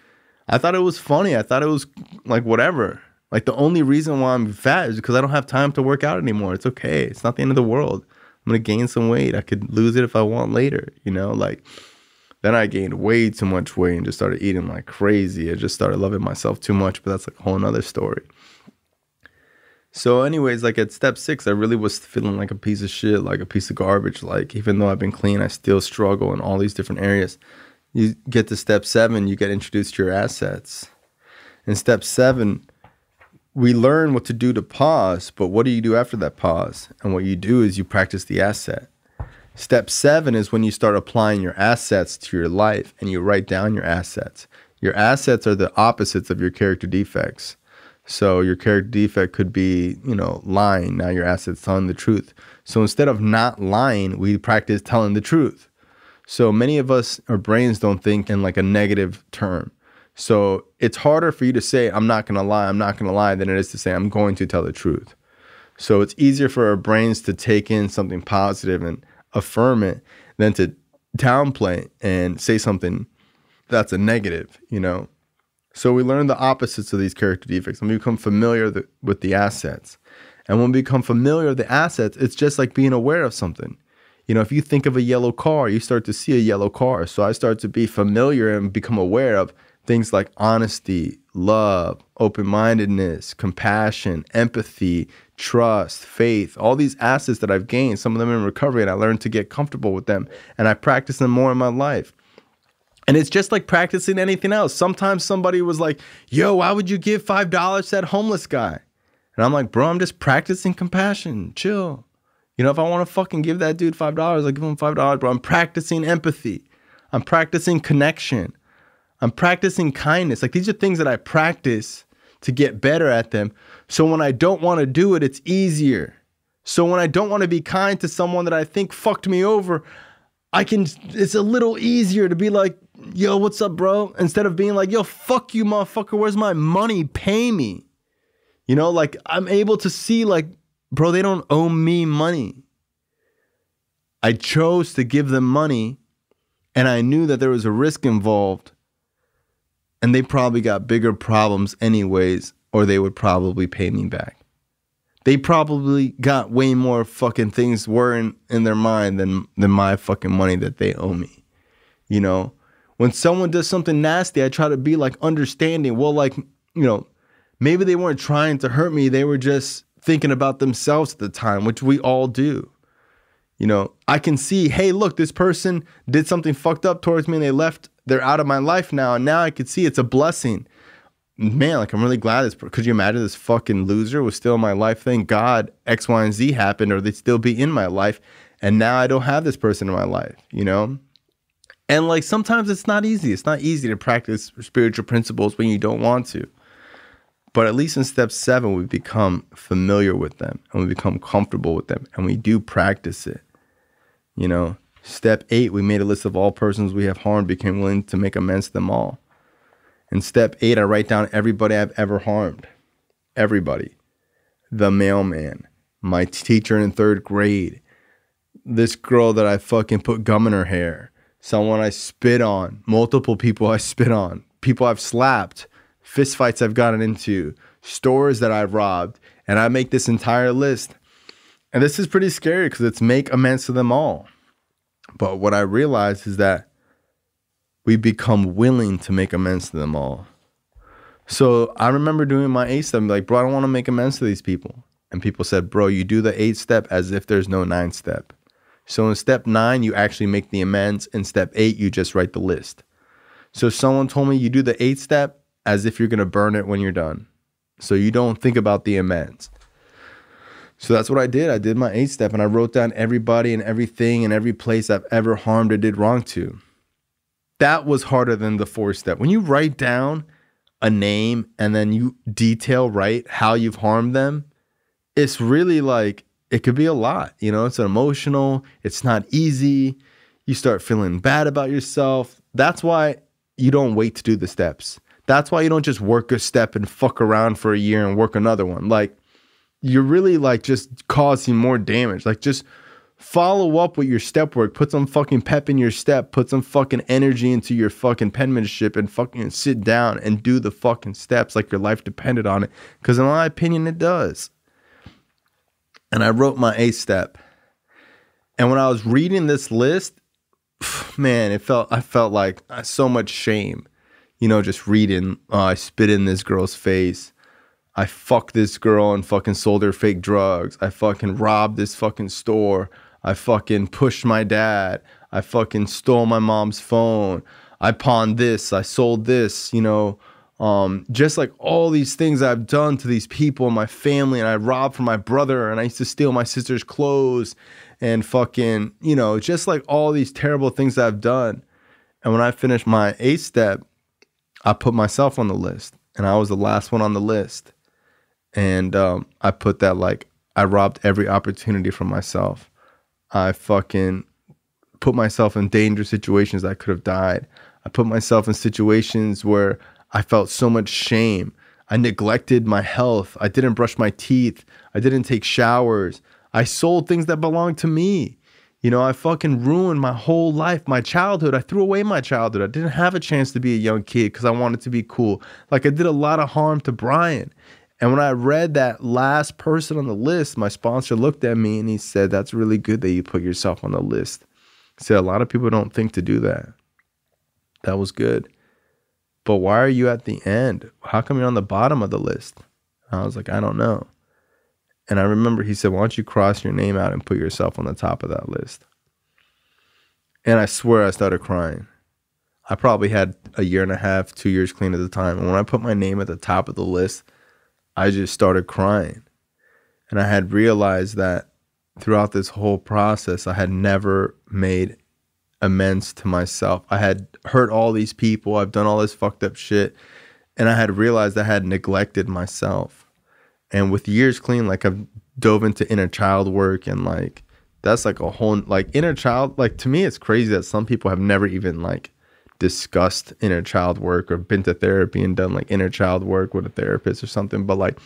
I thought it was funny. I thought it was like whatever. Like the only reason why I'm fat is because I don't have time to work out anymore. It's okay. It's not the end of the world. I'm gonna gain some weight. I could lose it if I want later. You know, like then I gained way too much weight and just started eating like crazy. I just started loving myself too much. But that's like a whole nother story. So, anyways, like at step six, I really was feeling like a piece of shit, like a piece of garbage. Like, even though I've been clean, I still struggle in all these different areas. You get to step seven, you get introduced to your assets. In step seven, we learn what to do to pause, but what do you do after that pause? And what you do is you practice the asset. Step seven is when you start applying your assets to your life and you write down your assets. Your assets are the opposites of your character defects. So your character defect could be, you know, lying. Now your asset's telling the truth. So instead of not lying, we practice telling the truth. So many of us, our brains don't think in like a negative term. So it's harder for you to say, I'm not going to lie, I'm not going to lie, than it is to say, I'm going to tell the truth. So it's easier for our brains to take in something positive and affirm it than to downplay and say something that's a negative, you know? So we learn the opposites of these character defects and we become familiar the, with the assets. And when we become familiar with the assets, it's just like being aware of something. You know, if you think of a yellow car, you start to see a yellow car. So I start to be familiar and become aware of things like honesty, love, open mindedness, compassion, empathy, trust, faith, all these assets that I've gained, some of them in recovery, and I learned to get comfortable with them and I practice them more in my life. And it's just like practicing anything else. Sometimes somebody was like, yo, why would you give $5 to that homeless guy? And I'm like, bro, I'm just practicing compassion. Chill. You know, if I want to fucking give that dude $5, I'll give him $5, bro. I'm practicing empathy. I'm practicing connection. I'm practicing kindness. Like these are things that I practice to get better at them. So when I don't want to do it, it's easier. So when I don't want to be kind to someone that I think fucked me over, I can, it's a little easier to be like, yo, what's up, bro? Instead of being like, yo, fuck you, motherfucker, where's my money? Pay me. You know, like I'm able to see, like, bro, they don't owe me money. I chose to give them money and I knew that there was a risk involved and they probably got bigger problems anyways, or they would probably pay me back. They probably got way more fucking things were in, in their mind than than my fucking money that they owe me. You know? when someone does something nasty, I try to be like understanding. Well, like, you know, maybe they weren't trying to hurt me. They were just thinking about themselves at the time, which we all do. You know, I can see, hey, look, this person did something fucked up towards me and they left. They're out of my life now. And now I can see it's a blessing. Man, like, I'm really glad this. Could you imagine this fucking loser was still in my life? Thank God X, Y, and Z happened, or they'd still be in my life. And now I don't have this person in my life, you know? And like sometimes it's not easy. It's not easy to practice spiritual principles when you don't want to. But at least in step seven, we become familiar with them and we become comfortable with them and we do practice it. You know, step eight, we made a list of all persons we have harmed, became willing to make amends to them all. In step eight, I write down everybody I've ever harmed. Everybody. The mailman, my teacher in third grade, this girl that I fucking put gum in her hair, someone I spit on, multiple people I spit on, people I've slapped, fist fights I've gotten into, stores that I've robbed, and I make this entire list. And this is pretty scary because it's make amends to them all. But what I realized is that we become willing to make amends to them all. So I remember doing my eight step, like, bro, I don't want to make amends to these people. And people said, bro, you do the eight step as if there's no nine step. So in step nine, you actually make the amends. In step eight, you just write the list. So someone told me you do the eight step as if you're going to burn it when you're done. So you don't think about the amends. So that's what I did. I did my eight step and I wrote down everybody and everything and every place I've ever harmed or did wrong to. That was harder than the four step. When you write down a name and then you detail right how you've harmed them, it's really like it could be a lot. You know, it's emotional, it's not easy. You start feeling bad about yourself. That's why you don't wait to do the steps. That's why you don't just work a step and fuck around for a year and work another one. Like, you're really like just causing more damage. Like, just follow up with your step work. Put some fucking pep in your step. Put some fucking energy into your fucking penmanship and fucking sit down and do the fucking steps like your life depended on it. Because, in my opinion, it does. And I wrote my A step. And when I was reading this list, man, it felt, I felt like uh, so much shame. You know, just reading, oh, I spit in this girl's face. I fucked this girl and fucking sold her fake drugs. I fucking robbed this fucking store. I fucking pushed my dad. I fucking stole my mom's phone. I pawned this. I sold this, you know. Um, just like all these things I've done to these people in my family, and I robbed from my brother, and I used to steal my sister's clothes, and fucking, you know, just like all these terrible things I've done. And when I finished my eighth step, I put myself on the list, and I was the last one on the list. And um, I put that like I robbed every opportunity from myself. I fucking put myself in dangerous situations I could have died. I put myself in situations where I felt so much shame. I neglected my health. I didn't brush my teeth. I didn't take showers. I sold things that belonged to me. You know, I fucking ruined my whole life, my childhood. I threw away my childhood. I didn't have a chance to be a young kid because I wanted to be cool. Like I did a lot of harm to Bryan. And when I read that last person on the list, my sponsor looked at me and he said, That's really good that you put yourself on the list. He said, A lot of people don't think to do that. That was good. But why are you at the end? How come you're on the bottom of the list? And I was like, I don't know. And I remember he said, Why don't you cross your name out and put yourself on the top of that list? And I swear I started crying. I probably had a year and a half, two years clean at the time. And when I put my name at the top of the list, I just started crying. And I had realized that throughout this whole process, I had never made amends to myself. I had hurt all these people, I've done all this fucked up shit. And I had realized I had neglected myself. And with years clean, like I've dove into inner child work and like that's like a whole like inner child like to me it's crazy that some people have never even like discussed inner child work or been to therapy and done like inner child work with a therapist or something. But like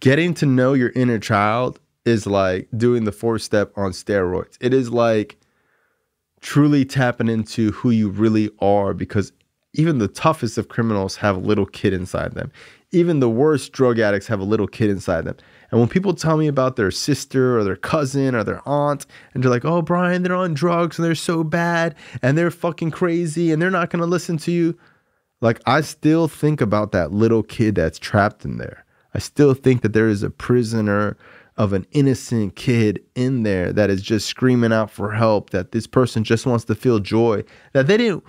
getting to know your inner child is like doing the fourth step on steroids. It is like truly tapping into who you really are because even the toughest of criminals have a little kid inside them. Even the worst drug addicts have a little kid inside them. And when people tell me about their sister or their cousin or their aunt, and they're like, oh, Bryan, they're on drugs and they're so bad and they're fucking crazy and they're not going to listen to you. Like, I still think about that little kid that's trapped in there. I still think that there is a prisoner of an innocent kid in there that is just screaming out for help, that this person just wants to feel joy, that they didn't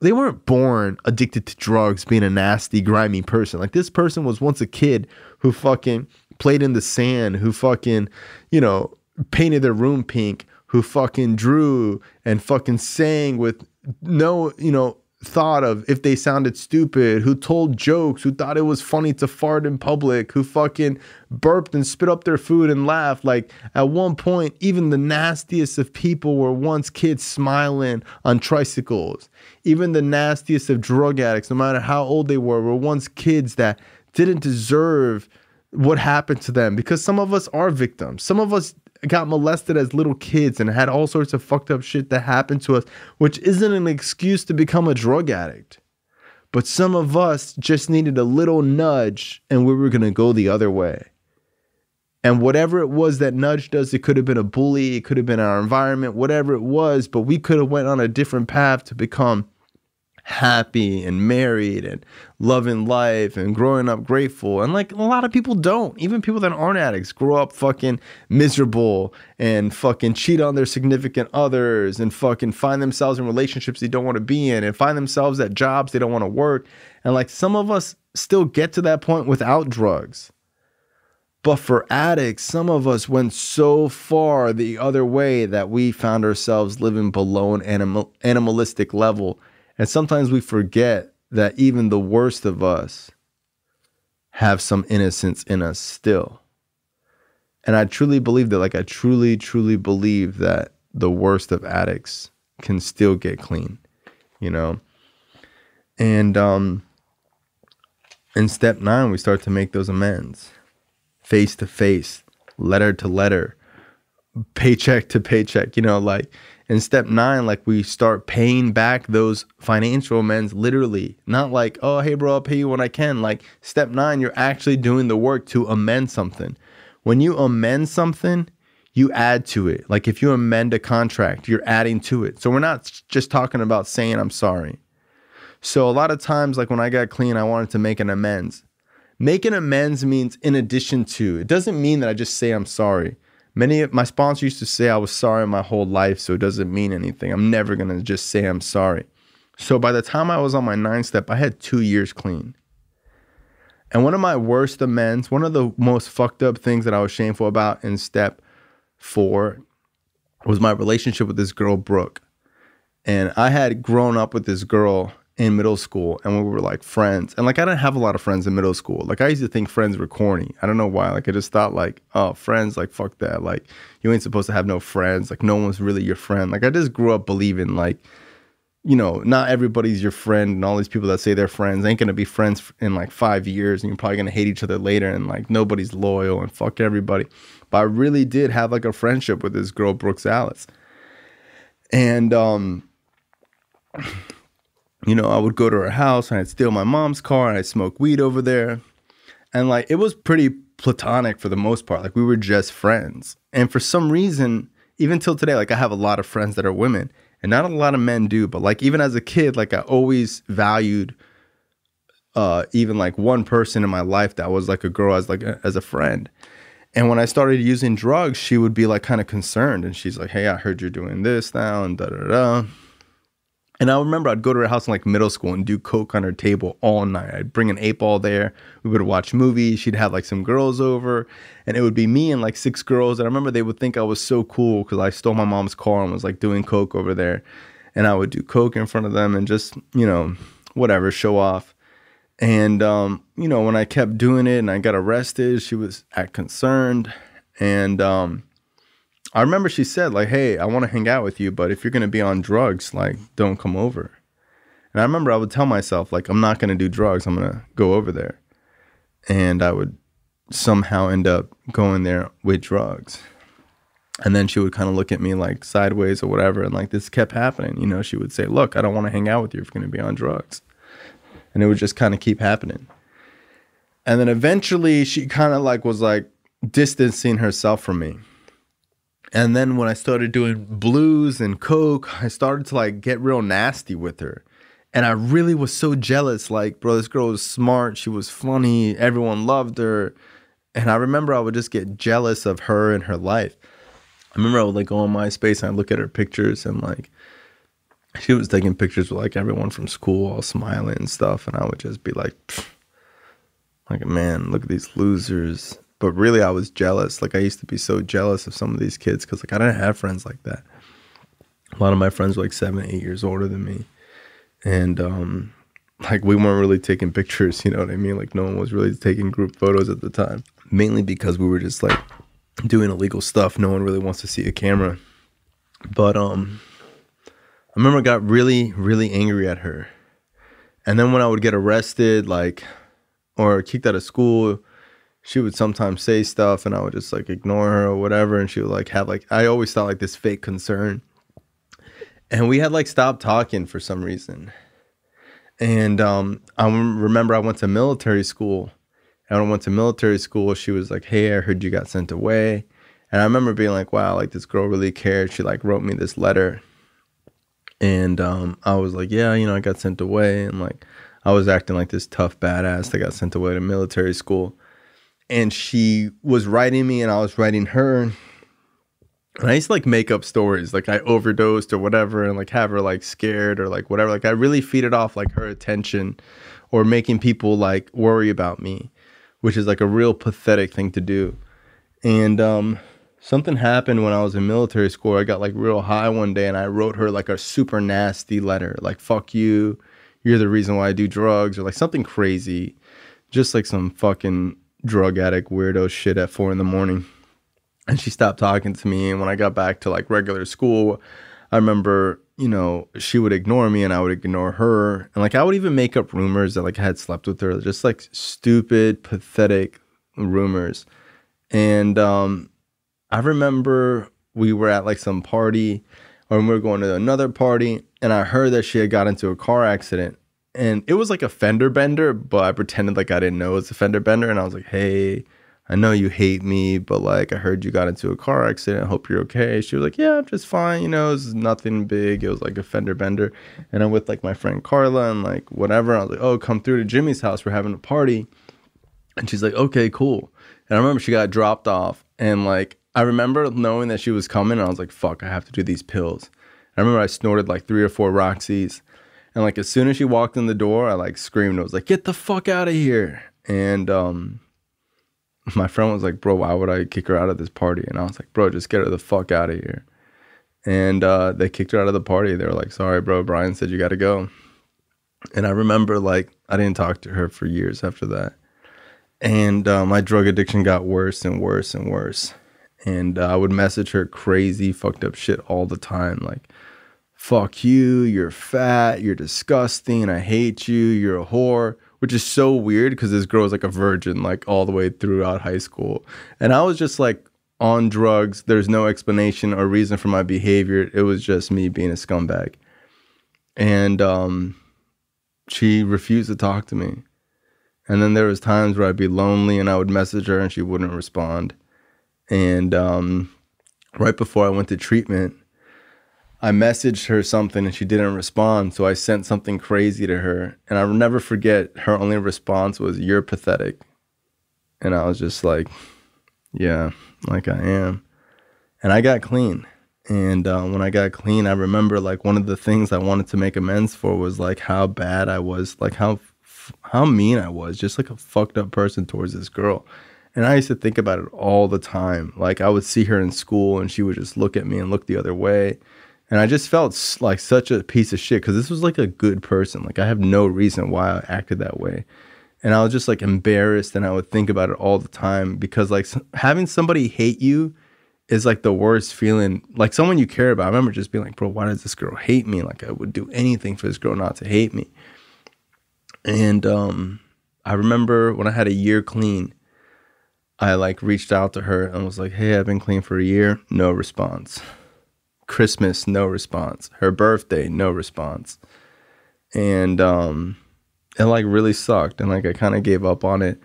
they weren't born addicted to drugs, being a nasty, grimy person. Like this person was once a kid who fucking played in the sand, who fucking, you know, painted their room pink, who fucking drew and fucking sang with no, you know, thought of if they sounded stupid, who told jokes, who thought it was funny to fart in public, who fucking burped and spit up their food and laughed. Like at one point, even the nastiest of people were once kids smiling on tricycles. Even the nastiest of drug addicts, no matter how old they were, were once kids that didn't deserve what happened to them because some of us are victims. Some of us got molested as little kids and had all sorts of fucked up shit that happened to us, which isn't an excuse to become a drug addict. But some of us just needed a little nudge and we were going to go the other way. And whatever it was that nudged us, it could have been a bully, it could have been our environment, whatever it was, but we could have went on a different path to become happy and married and loving life and growing up grateful. And like a lot of people don't. Even people that aren't addicts grow up fucking miserable and fucking cheat on their significant others and fucking find themselves in relationships they don't want to be in and find themselves at jobs they don't want to work. And like some of us still get to that point without drugs. But for addicts, some of us went so far the other way that we found ourselves living below an animal, animalistic level. And sometimes we forget that even the worst of us have some innocence in us still. And I truly believe that, like, I truly, truly believe that the worst of addicts can still get clean, you know? And um, in step nine, we start to make those amends face to face, letter to letter, paycheck to paycheck, you know, like in step nine, like we start paying back those financial amends literally, not like, oh, hey, bro, I'll pay you when I can. Like step nine, you're actually doing the work to amend something. When you amend something, you add to it. Like if you amend a contract, you're adding to it. So we're not just talking about saying, I'm sorry. So a lot of times, like when I got clean, I wanted to make an amends. Making amends means in addition to. It doesn't mean that I just say I'm sorry. Many of my sponsors used to say I was sorry my whole life, so it doesn't mean anything. I'm never gonna just say I'm sorry. So by the time I was on my ninth step, I had two years clean. And one of my worst amends, one of the most fucked up things that I was shameful about in step four was my relationship with this girl, Brooke. And I had grown up with this girl in middle school and we were like friends. And like I didn't have a lot of friends in middle school. Like I used to think friends were corny. I don't know why. Like I just thought like, oh, friends, like fuck that. Like you ain't supposed to have no friends. Like no one's really your friend. Like I just grew up believing like, you know, not everybody's your friend and all these people that say they're friends ain't gonna be friends in like five years and you're probably gonna hate each other later and like nobody's loyal and fuck everybody. But I really did have like a friendship with this girl, Brooks Alice. And um you know, I would go to her house and I'd steal my mom's car and I'd smoke weed over there. And like it was pretty platonic for the most part. Like we were just friends. And for some reason, even till today, like I have a lot of friends that are women and not a lot of men do. But like even as a kid, like I always valued uh even like one person in my life that was like a girl as like a, as a friend. And when I started using drugs, she would be like kind of concerned and she's like, Hey, I heard you're doing this now and da da da. And I remember I'd go to her house in like middle school and do coke on her table all night. I'd bring an eight ball there. We would watch movies. She'd have like some girls over, and it would be me and like six girls. And I remember they would think I was so cool because I stole my mom's car and was like doing coke over there. And I would do coke in front of them and just you know whatever show off. And um, you know when I kept doing it and I got arrested, she was at concerned and um, I remember she said like, "Hey, I want to hang out with you, but if you're gonna be on drugs, like, don't come over." And I remember I would tell myself like, "I'm not gonna do drugs. I'm gonna go over there," and I would somehow end up going there with drugs. And then she would kind of look at me like sideways or whatever, and like this kept happening. You know, she would say, "Look, I don't want to hang out with you if you're gonna be on drugs," and it would just kind of keep happening. And then eventually, she kind of like was like distancing herself from me and then when I started doing blues and coke, I started to like get real nasty with her. And I really was so jealous. Like, bro, this girl was smart. She was funny. Everyone loved her. And I remember I would just get jealous of her and her life. I remember I would like go on MySpace and I'd look at her pictures and like she was taking pictures with like everyone from school all smiling and stuff. And I would just be like, like, man, look at these losers but really I was jealous. Like I used to be so jealous of some of these kids because like I didn't have friends like that. A lot of my friends were like seven, eight years older than me, and um, like we weren't really taking pictures. You know what I mean? Like no one was really taking group photos at the time. Mainly because we were just like doing illegal stuff. No one really wants to see a camera. But um, I remember I got really, really angry at her. And then when I would get arrested, like, or kicked out of school, she would sometimes say stuff and I would just like ignore her or whatever. And she would like have like, I always thought like this fake concern. And we had like stopped talking for some reason. And um, I remember I went to military school. And when I went to military school, she was like, Hey, I heard you got sent away. And I remember being like, wow, like this girl really cared. She like wrote me this letter. And um, I was like, yeah, you know, I got sent away. And like, I was acting like this tough badass that got sent away to military school and she was writing me and I was writing her. And I used to like make up stories, like I overdosed or whatever, and like have her like scared or like whatever. Like I really feed it off like her attention or making people like worry about me, which is like a real pathetic thing to do. And um, something happened when I was in military school. I got like real high one day and I wrote her like a super nasty letter, like, fuck you, you're the reason why I do drugs, or like something crazy, just like some fucking drug addict weirdo shit at four in the morning. And she stopped talking to me. And when I got back to like regular school, I remember, you know, she would ignore me and I would ignore her. And like I would even make up rumors that like I had slept with her, just like stupid, pathetic rumors. And um I remember we were at like some party or we were going to another party and I heard that she had got into a car accident and it was like a fender bender, but I pretended like I didn't know it was a fender bender, and I was like, "Hey, I know you hate me, but like I heard you got into a car accident. I hope you're okay." She was like, "Yeah, I'm just fine. You know, it's nothing big. It was like a fender bender." And I'm with like my friend Carla and like whatever. I was like, "Oh, come through to Jimmy's house. We're having a party." And she's like, "Okay, cool." And I remember she got dropped off, and like I remember knowing that she was coming, and I was like, "Fuck, I have to do these pills." I remember I snorted like three or four Roxy's and like as soon as she walked in the door, I like screamed. I was like, "Get the fuck out of here!" And um, my friend was like, "Bro, why would I kick her out of this party?" And I was like, "Bro, just get her the fuck out of here." And uh, they kicked her out of the party. They were like, "Sorry, bro. Bryan said you got to go." And I remember like I didn't talk to her for years after that. And uh, my drug addiction got worse and worse and worse. And uh, I would message her crazy, fucked up shit all the time, like fuck you, you're fat, you're disgusting, I hate you, you're a whore, which is so weird because this girl was like a virgin, like all the way throughout high school. And I was just like on drugs. There's no explanation or reason for my behavior. It was just me being a scumbag. And um, she refused to talk to me. And then there was times where I'd be lonely and I would message her and she wouldn't respond. And um, right before I went to treatment, I messaged her something and she didn't respond. So I sent something crazy to her. And I'll never forget her only response was, You're pathetic. And I was just like, Yeah, like I am. And I got clean. And uh, when I got clean, I remember like one of the things I wanted to make amends for was like how bad I was, like how how mean I was, just like a fucked up person towards this girl. And I used to think about it all the time. Like I would see her in school and she would just look at me and look the other way and I just felt like such a piece of shit because this was like a good person. Like I have no reason why I acted that way. And I was just like embarrassed and I would think about it all the time because like having somebody hate you is like the worst feeling. Like someone you care about. I remember just being like, bro, why does this girl hate me? Like I would do anything for this girl not to hate me. And um, I remember when I had a year clean, I like reached out to her and was like, hey, I've been clean for a year. No response. Christmas, no response. Her birthday, no response. And um it like really sucked and like I kind of gave up on it.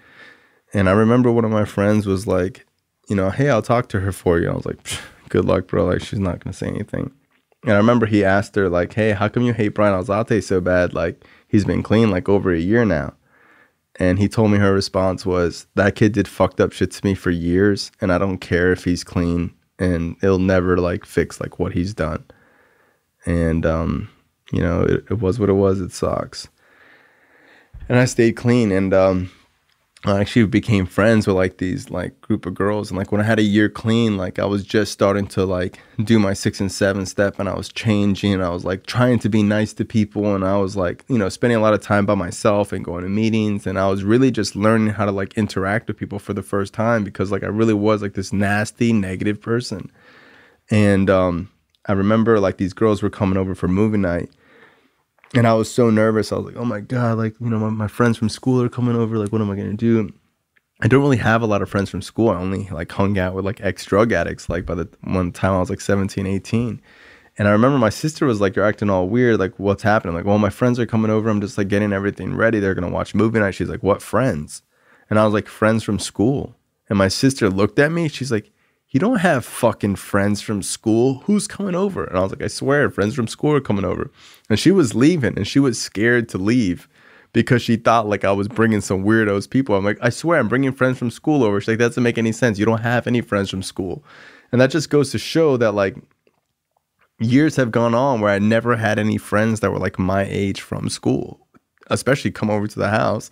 And I remember one of my friends was like, you know, hey, I'll talk to her for you. I was like, good luck, bro. Like she's not gonna say anything. And I remember he asked her like, hey, how come you hate Bryan Alzate so bad? Like he's been clean like over a year now. And he told me her response was, that kid did fucked up shit to me for years, and I don't care if he's clean and it'll never like fix like what he's done. And um, you know, it, it was what it was. It sucks. And I stayed clean, and um, I actually became friends with like these like group of girls and like when I had a year clean like I was just starting to like do my 6 and 7 step and I was changing and I was like trying to be nice to people and I was like you know spending a lot of time by myself and going to meetings and I was really just learning how to like interact with people for the first time because like I really was like this nasty negative person. And um I remember like these girls were coming over for movie night and I was so nervous. I was like, oh my God, like, you know, my, my friends from school are coming over. Like, what am I going to do? I don't really have a lot of friends from school. I only like hung out with like ex drug addicts like by the one time I was like 17, 18. And I remember my sister was like, You're acting all weird. Like, what's happening? I'm like, well, my friends are coming over. I'm just like getting everything ready. They're going to watch movie night. She's like, What friends? And I was like, Friends from school. And my sister looked at me. She's like, You don't have fucking friends from school. Who's coming over? And I was like, I swear, friends from school are coming over. And she was leaving and she was scared to leave because she thought like I was bringing some weirdos people. I'm like, I swear, I'm bringing friends from school over. She's like, that doesn't make any sense. You don't have any friends from school. And that just goes to show that like years have gone on where I never had any friends that were like my age from school, especially come over to the house.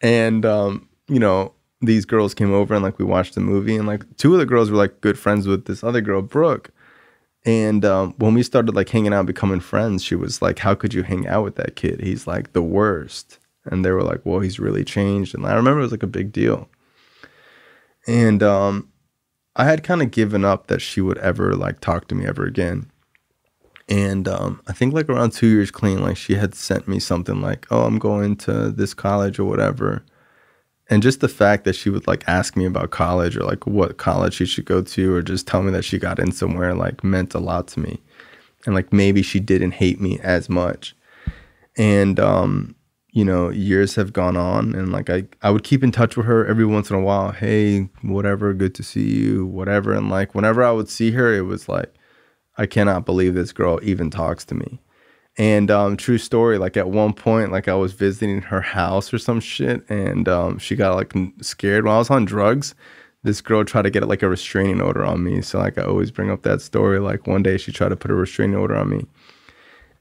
And, um, you know, these girls came over and like we watched the movie and like two of the girls were like good friends with this other girl, Brooke. And um, when we started like hanging out, becoming friends, she was like, "How could you hang out with that kid? He's like the worst." And they were like, "Well, he's really changed." And I remember it was like a big deal. And um, I had kind of given up that she would ever like talk to me ever again. And um, I think like around two years clean, like she had sent me something like, "Oh, I'm going to this college or whatever." And just the fact that she would like ask me about college or like what college she should go to or just tell me that she got in somewhere like meant a lot to me. And like maybe she didn't hate me as much. And um you know years have gone on and like I, I would keep in touch with her every once in a while. Hey whatever good to see you whatever. And like whenever i would see her it was like i cannot believe this girl even talks to me and um, true story, like at one point, like I was visiting her house or some shit, and um, she got like scared when I was on drugs. This girl tried to get like a restraining order on me. So like I always bring up that story. Like one day she tried to put a restraining order on me,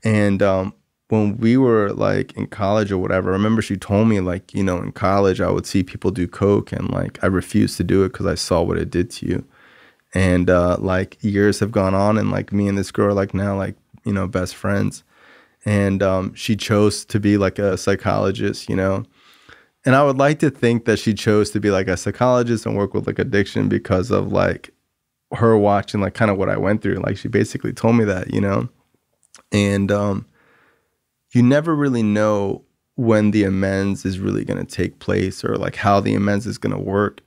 and um, when we were like in college or whatever, I remember she told me like you know in college I would see people do coke and like I refused to do it because I saw what it did to you. And uh, like years have gone on, and like me and this girl are like now like you know best friends and um, she chose to be like a psychologist, you know. And I would like to think that she chose to be like a psychologist and work with like addiction because of like her watching like kind of what I went through. Like she basically told me that, you know. And um, you never really know when the amends is really going to take place or like how the amends is going to work.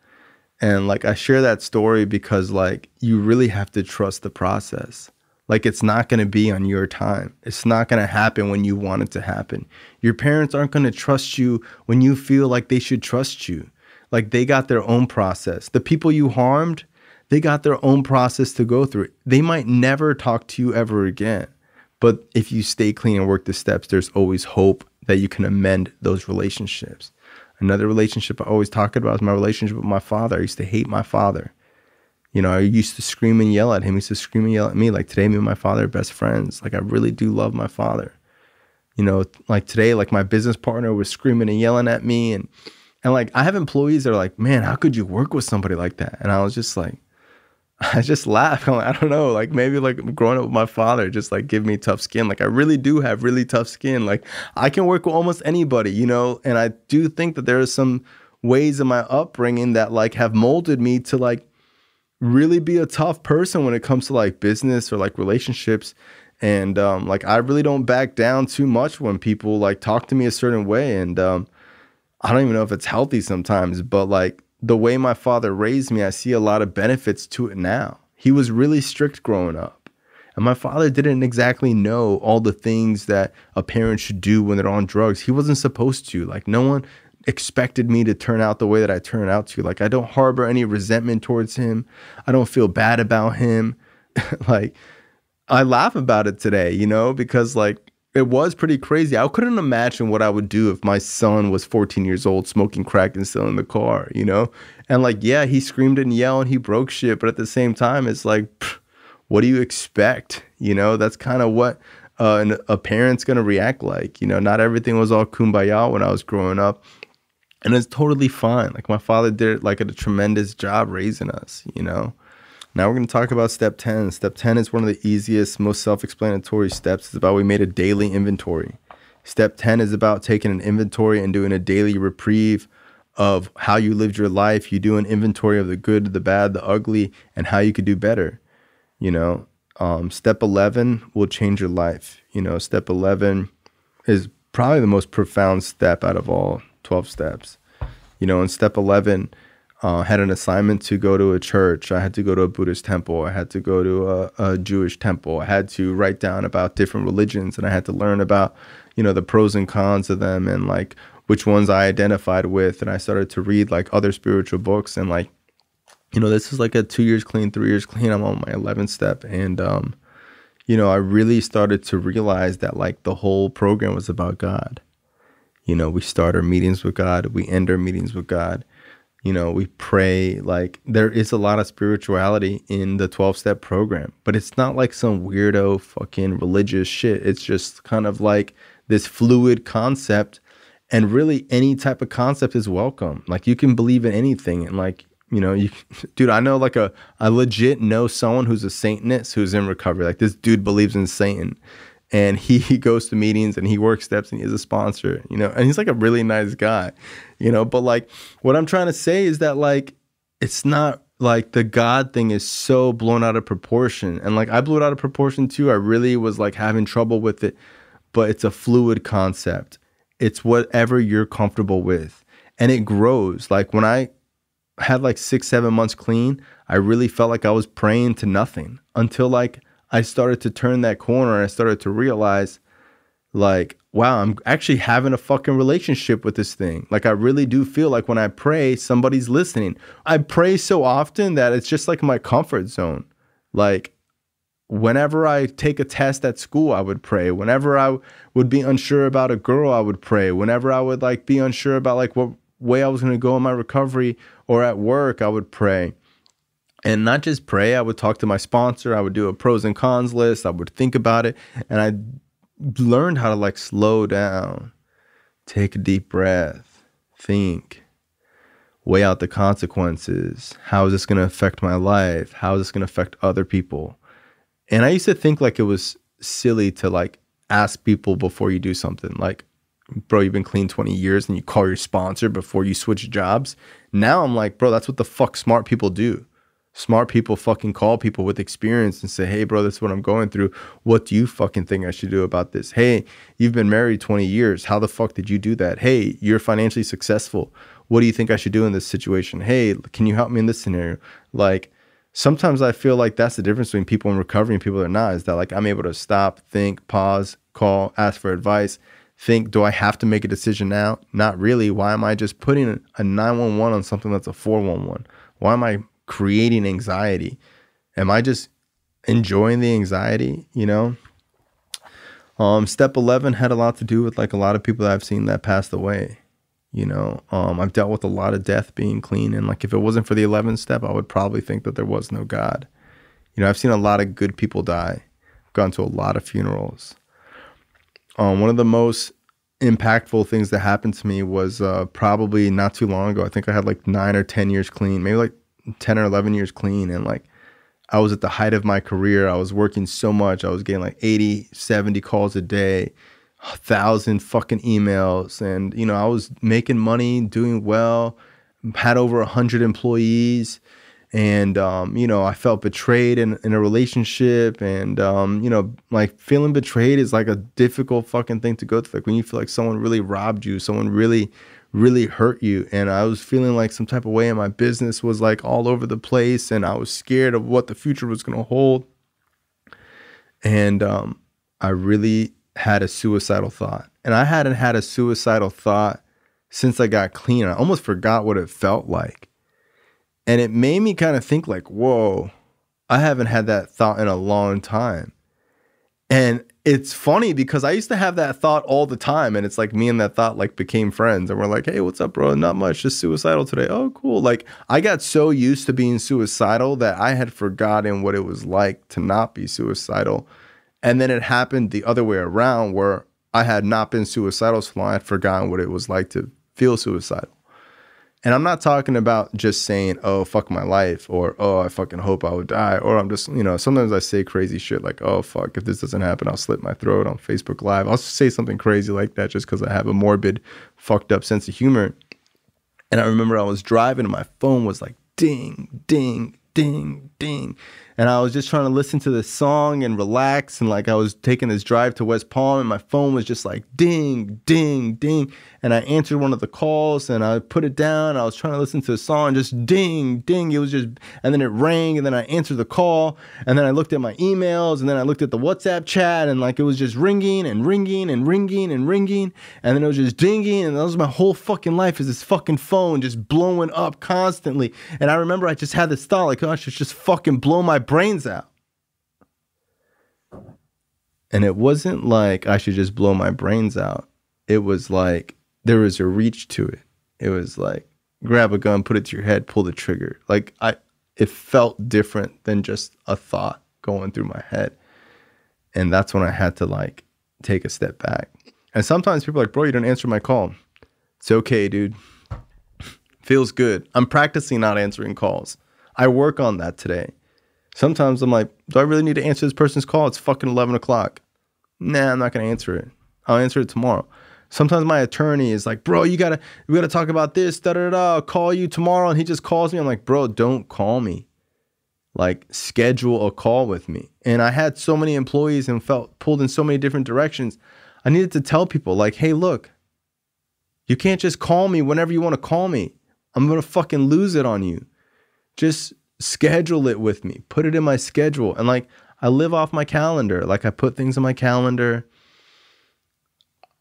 And like I share that story because like you really have to trust the process. Like it's not going to be on your time. It's not going to happen when you want it to happen. Your parents aren't going to trust you when you feel like they should trust you. Like they got their own process. The people you harmed, they got their own process to go through. They might never talk to you ever again. But if you stay clean and work the steps, there's always hope that you can amend those relationships. Another relationship I always talk about is my relationship with my father. I used to hate my father. You know, I used to scream and yell at him. He used to scream and yell at me. Like today, me and my father are best friends. Like I really do love my father. You know, like today, like my business partner was screaming and yelling at me, and and like I have employees that are like, "Man, how could you work with somebody like that?" And I was just like, I just laugh. Like, I don't know. Like maybe like growing up with my father just like give me tough skin. Like I really do have really tough skin. Like I can work with almost anybody, you know. And I do think that there are some ways in my upbringing that like have molded me to like really be a tough person when it comes to like business or like relationships. And um, like i really don't back down too much when people like talk to me a certain way. And um, i don't even know if it's healthy sometimes but like the way my father raised me i see a lot of benefits to it now. He was really strict growing up. And my father didn't exactly know all the things that a parent should do when they're on drugs. He wasn't supposed to. Like no one expected me to turn out the way that I turn out to. Like I don't harbor any resentment towards him. I don't feel bad about him. like I laugh about it today, you know, because like it was pretty crazy. I couldn't imagine what I would do if my son was 14 years old smoking crack and still in the car, you know? And like, yeah, he screamed and yelled and he broke shit, but at the same time, it's like, pff, what do you expect? You know, that's kind of what uh, a parent's gonna react like. You know, not everything was all kumbaya when I was growing up and it's totally fine. Like my father did like a tremendous job raising us, you know. Now we're going to talk about step 10. Step 10 is one of the easiest, most self-explanatory steps. It's about we made a daily inventory. Step 10 is about taking an inventory and doing a daily reprieve of how you lived your life. You do an inventory of the good, the bad, the ugly, and how you could do better. You know, um, step 11 will change your life. You know, step 11 is probably the most profound step out of all 12 steps. You know, in step 11, uh, had an assignment to go to a church. I had to go to a Buddhist temple. I had to go to a, a, Jewish temple. I had to write down about different religions and I had to learn about, you know, the pros and cons of them and like which ones I identified with. And I started to read like other spiritual books and like, you know, this is like a two years clean, three years clean. I'm on my 11th step. And, um, you know, I really started to realize that like the whole program was about God. You know, we start our meetings with God, we end our meetings with God. You know we pray like there is a lot of spirituality in the 12 step program but it's not like some weirdo fucking religious shit. It's just kind of like this fluid concept and really any type of concept is welcome. Like you can believe in anything and like you know you dude i know like a i legit know someone who's a satanist who's in recovery. Like this dude believes in satan and he, he goes to meetings and he works steps and he is a sponsor, you know, and he's like a really nice guy, you know. But like what I'm trying to say is that like it's not like the God thing is so blown out of proportion. And like I blew it out of proportion too. I really was like having trouble with it, but it's a fluid concept. It's whatever you're comfortable with. And it grows. Like when I had like six, seven months clean, I really felt like I was praying to nothing until like I started to turn that corner and I started to realize like wow i'm actually having a fucking relationship with this thing. Like i really do feel like when i pray somebody's listening. I pray so often that it's just like my comfort zone. Like whenever i take a test at school i would pray. Whenever i would be unsure about a girl i would pray. Whenever i would like be unsure about like what way i was going to go in my recovery or at work i would pray and not just pray. I would talk to my sponsor. I would do a pros and cons list. I would think about it. And I learned how to like slow down, take a deep breath, think, weigh out the consequences. How is this going to affect my life? How is this going to affect other people? And I used to think like it was silly to like ask people before you do something. Like, bro, you've been clean 20 years and you call your sponsor before you switch jobs. Now I'm like, bro, that's what the fuck smart people do smart people fucking call people with experience and say, hey, bro, this is what I'm going through. What do you fucking think I should do about this? Hey, you've been married 20 years. How the fuck did you do that? Hey, you're financially successful. What do you think I should do in this situation? Hey, can you help me in this scenario? Like, sometimes I feel like that's the difference between people in recovery and people that are not is that like I'm able to stop, think, pause, call, ask for advice. Think, do I have to make a decision now? Not really. Why am I just putting a 911 on something that's a 411? Why am I creating anxiety? Am I just enjoying the anxiety, you know? Um, step 11 had a lot to do with like a lot of people that I've seen that passed away. You know, um, I've dealt with a lot of death being clean. And like, if it wasn't for the 11th step, I would probably think that there was no God. You know, I've seen a lot of good people die, I've gone to a lot of funerals. Um, one of the most impactful things that happened to me was uh, probably not too long ago. I think I had like nine or 10 years clean, maybe like 10 or 11 years clean and like I was at the height of my career. I was working so much. I was getting like 80, 70 calls a day, a thousand fucking emails. And, you know, I was making money, doing well, had over a hundred employees. And, um, you know, I felt betrayed in, in a relationship. And, um, you know, like feeling betrayed is like a difficult fucking thing to go through. Like when you feel like someone really robbed you, someone really really hurt you. And i was feeling like some type of way and my business was like all over the place and i was scared of what the future was going to hold. And um, i really had a suicidal thought. And i hadn't had a suicidal thought since i got clean. I almost forgot what it felt like. And it made me kind of think like whoa i haven't had that thought in a long time. And it's funny because I used to have that thought all the time, and it's like me and that thought like became friends, and we're like, "Hey, what's up, bro? Not much, just suicidal today. Oh, cool." Like I got so used to being suicidal that I had forgotten what it was like to not be suicidal, and then it happened the other way around, where I had not been suicidal so long, I had forgotten what it was like to feel suicidal. And I'm not talking about just saying, oh, fuck my life, or oh, I fucking hope I would die. Or I'm just, you know, sometimes I say crazy shit like, oh, fuck, if this doesn't happen, I'll slit my throat on Facebook Live. I'll say something crazy like that just because I have a morbid, fucked up sense of humor. And I remember I was driving and my phone was like ding, ding, ding, ding. And I was just trying to listen to this song and relax. And like I was taking this drive to West Palm, and my phone was just like ding, ding, ding. And I answered one of the calls, and I put it down. I was trying to listen to a song, just ding, ding. It was just, and then it rang, and then I answered the call, and then I looked at my emails, and then I looked at the WhatsApp chat, and like it was just ringing and ringing and ringing and ringing, and then it was just dinging, and that was my whole fucking life is this fucking phone just blowing up constantly. And I remember I just had this thought, like, oh, I should just fucking blow my brains out. And it wasn't like I should just blow my brains out. It was like there was a reach to it. It was like grab a gun, put it to your head, pull the trigger. Like I it felt different than just a thought going through my head. And that's when I had to like take a step back. And sometimes people are like, bro, you don't answer my call. It's okay, dude. Feels good. I'm practicing not answering calls. I work on that today. Sometimes I'm like, do I really need to answer this person's call? It's fucking 11 o'clock. Nah, I'm not going to answer it. I'll answer it tomorrow. Sometimes my attorney is like, bro, you gotta, we gotta talk about this, da da da. I'll call you tomorrow, and he just calls me. I'm like, bro, don't call me. Like, schedule a call with me. And I had so many employees and felt pulled in so many different directions. I needed to tell people, like, hey, look, you can't just call me whenever you want to call me. I'm gonna fucking lose it on you just schedule it with me. Put it in my schedule. And like i live off my calendar. Like i put things in my calendar.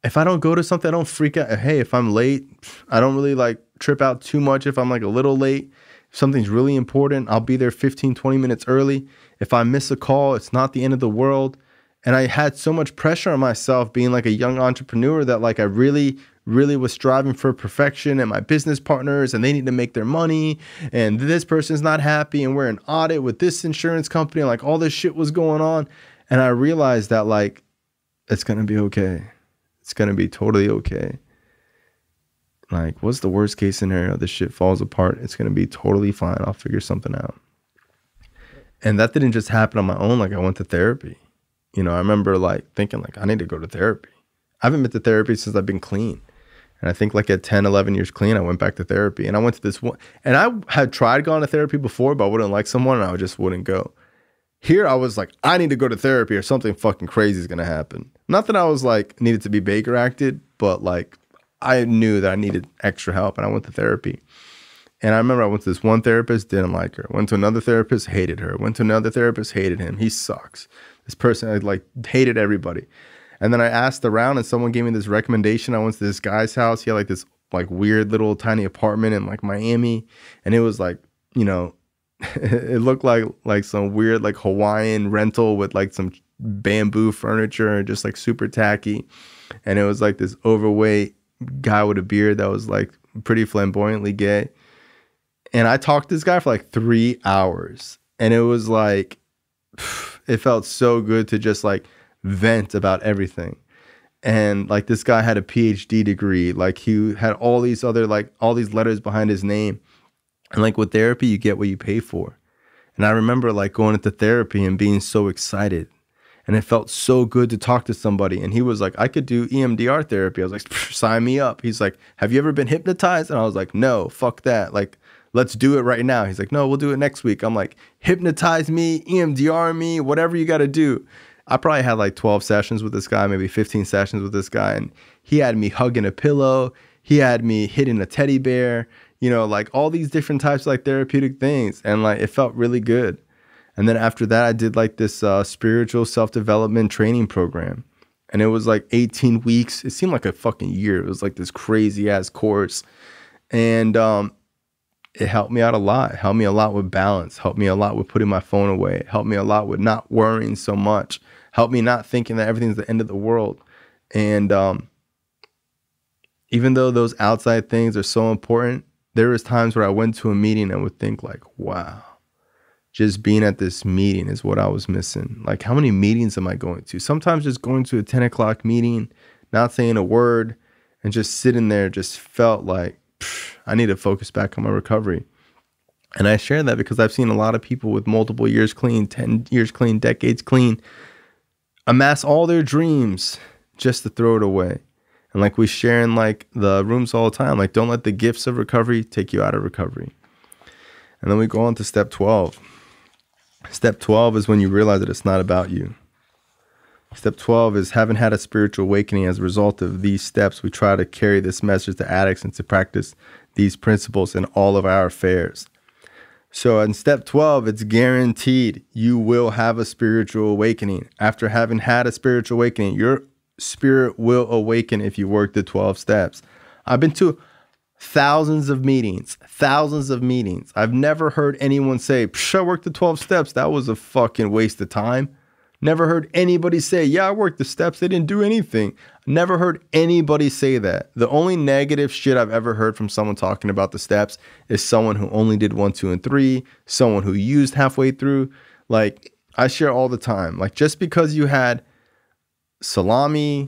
If i don't go to something i don't freak out. Hey if i'm late i don't really like trip out too much if i'm like a little late. If something's really important i'll be there 15 20 minutes early. If i miss a call it's not the end of the world. And i had so much pressure on myself being like a young entrepreneur that like i really really was striving for perfection and my business partners and they need to make their money and this person's not happy and we're in audit with this insurance company and like all this shit was going on. And i realized that like it's gonna be okay. It's gonna be totally okay. Like what's the worst case scenario? This shit falls apart. It's gonna be totally fine. I'll figure something out. And that didn't just happen on my own. Like i went to therapy. You know i remember like thinking like i need to go to therapy. I haven't been to therapy since i've been clean and I think like at 10, 11 years clean, I went back to therapy. And I went to this one, and I had tried going to therapy before, but I wouldn't like someone and I just wouldn't go. Here, I was like, I need to go to therapy or something fucking crazy is going to happen. Not that I was like, needed to be Baker acted, but like, I knew that I needed extra help and I went to therapy. And I remember I went to this one therapist, didn't like her. Went to another therapist, hated her. Went to another therapist, hated him. He sucks. This person, I like, hated everybody. And then I asked around and someone gave me this recommendation. I went to this guy's house. He had like this like weird little tiny apartment in like Miami. And it was like, you know, it looked like like some weird like Hawaiian rental with like some bamboo furniture and just like super tacky. And it was like this overweight guy with a beard that was like pretty flamboyantly gay. And I talked to this guy for like three hours. And it was like, it felt so good to just like vent about everything. And like this guy had a PhD degree, like he had all these other like all these letters behind his name. And like with therapy, you get what you pay for. And I remember like going into therapy and being so excited. And it felt so good to talk to somebody. And he was like, I could do EMDR therapy. I was like, sign me up. He's like, Have you ever been hypnotized? And I was like, No, fuck that. Like, let's do it right now. He's like, No, we'll do it next week. I'm like, Hypnotize me, EMDR me, whatever you got to do. I probably had like 12 sessions with this guy, maybe 15 sessions with this guy. And he had me hugging a pillow. He had me hitting a teddy bear, you know, like all these different types of like therapeutic things. And like it felt really good. And then after that, I did like this uh, spiritual self development training program. And it was like 18 weeks. It seemed like a fucking year. It was like this crazy ass course. And um, it helped me out a lot. It helped me a lot with balance, helped me a lot with putting my phone away, it helped me a lot with not worrying so much helped me not thinking that everything's the end of the world. And um, even though those outside things are so important, there was times where I went to a meeting and would think like, wow, just being at this meeting is what I was missing. Like, how many meetings am I going to? Sometimes just going to a 10 o'clock meeting, not saying a word, and just sitting there just felt like I need to focus back on my recovery. And I share that because I've seen a lot of people with multiple years clean, 10 years clean, decades clean, amass all their dreams just to throw it away. And like we share in like the rooms all the time, like don't let the gifts of recovery take you out of recovery. And then we go on to step 12. Step 12 is when you realize that it's not about you. Step 12 is having had a spiritual awakening as a result of these steps, we try to carry this message to addicts and to practice these principles in all of our affairs. So in step 12, it's guaranteed you will have a spiritual awakening. After having had a spiritual awakening, your spirit will awaken if you work the 12 steps. I've been to thousands of meetings, thousands of meetings. I've never heard anyone say, I worked the 12 steps. That was a fucking waste of time. Never heard anybody say, Yeah, I worked the steps. They didn't do anything. Never heard anybody say that. The only negative shit I've ever heard from someone talking about the steps is someone who only did one, two, and three, someone who used halfway through. Like, I share all the time. Like, just because you had salami,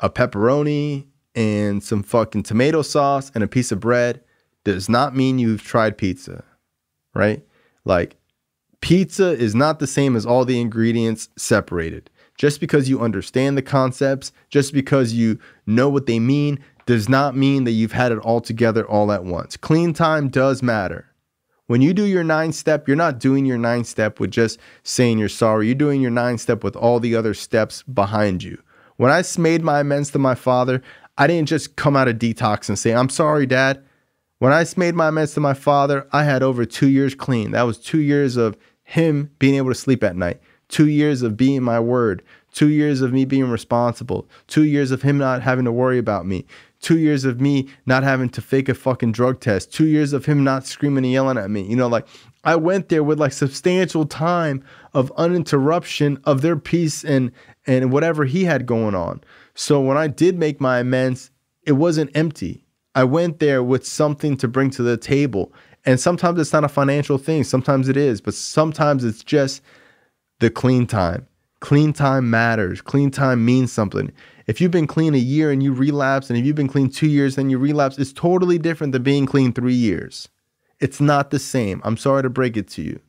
a pepperoni, and some fucking tomato sauce and a piece of bread does not mean you've tried pizza, right? Like, Pizza is not the same as all the ingredients separated. Just because you understand the concepts, just because you know what they mean, does not mean that you've had it all together all at once. Clean time does matter. When you do your nine step, you're not doing your nine step with just saying you're sorry. You're doing your nine step with all the other steps behind you. When I made my amends to my father, I didn't just come out of detox and say, I'm sorry, dad. When I made my amends to my father, I had over two years clean. That was two years of him being able to sleep at night, two years of being my word, two years of me being responsible, two years of him not having to worry about me, two years of me not having to fake a fucking drug test, two years of him not screaming and yelling at me. You know, like I went there with like substantial time of uninterruption of their peace and and whatever he had going on. So when I did make my amends, it wasn't empty. I went there with something to bring to the table. And sometimes it's not a financial thing, sometimes it is, but sometimes it's just the clean time. Clean time matters. Clean time means something. If you've been clean a year and you relapse, and if you've been clean two years and you relapse, it's totally different than being clean three years. It's not the same. I'm sorry to break it to you.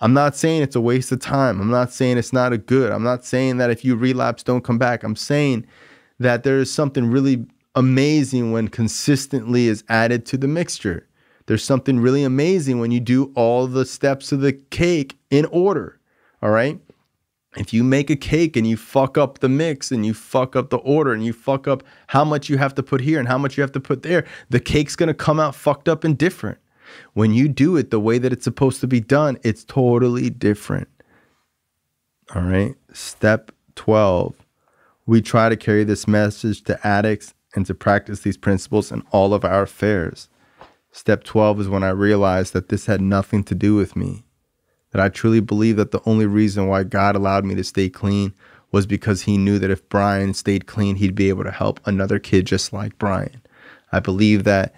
I'm not saying it's a waste of time. I'm not saying it's not a good. I'm not saying that if you relapse, don't come back. I'm saying that there is something really amazing when consistently is added to the mixture. There's something really amazing when you do all the steps of the cake in order. All right. If you make a cake and you fuck up the mix and you fuck up the order and you fuck up how much you have to put here and how much you have to put there, the cake's going to come out fucked up and different. When you do it the way that it's supposed to be done, it's totally different. All right. Step 12. We try to carry this message to addicts and to practice these principles in all of our affairs. Step 12 is when I realized that this had nothing to do with me. That I truly believe that the only reason why God allowed me to stay clean was because he knew that if Bryan stayed clean, he'd be able to help another kid just like Bryan. I believe that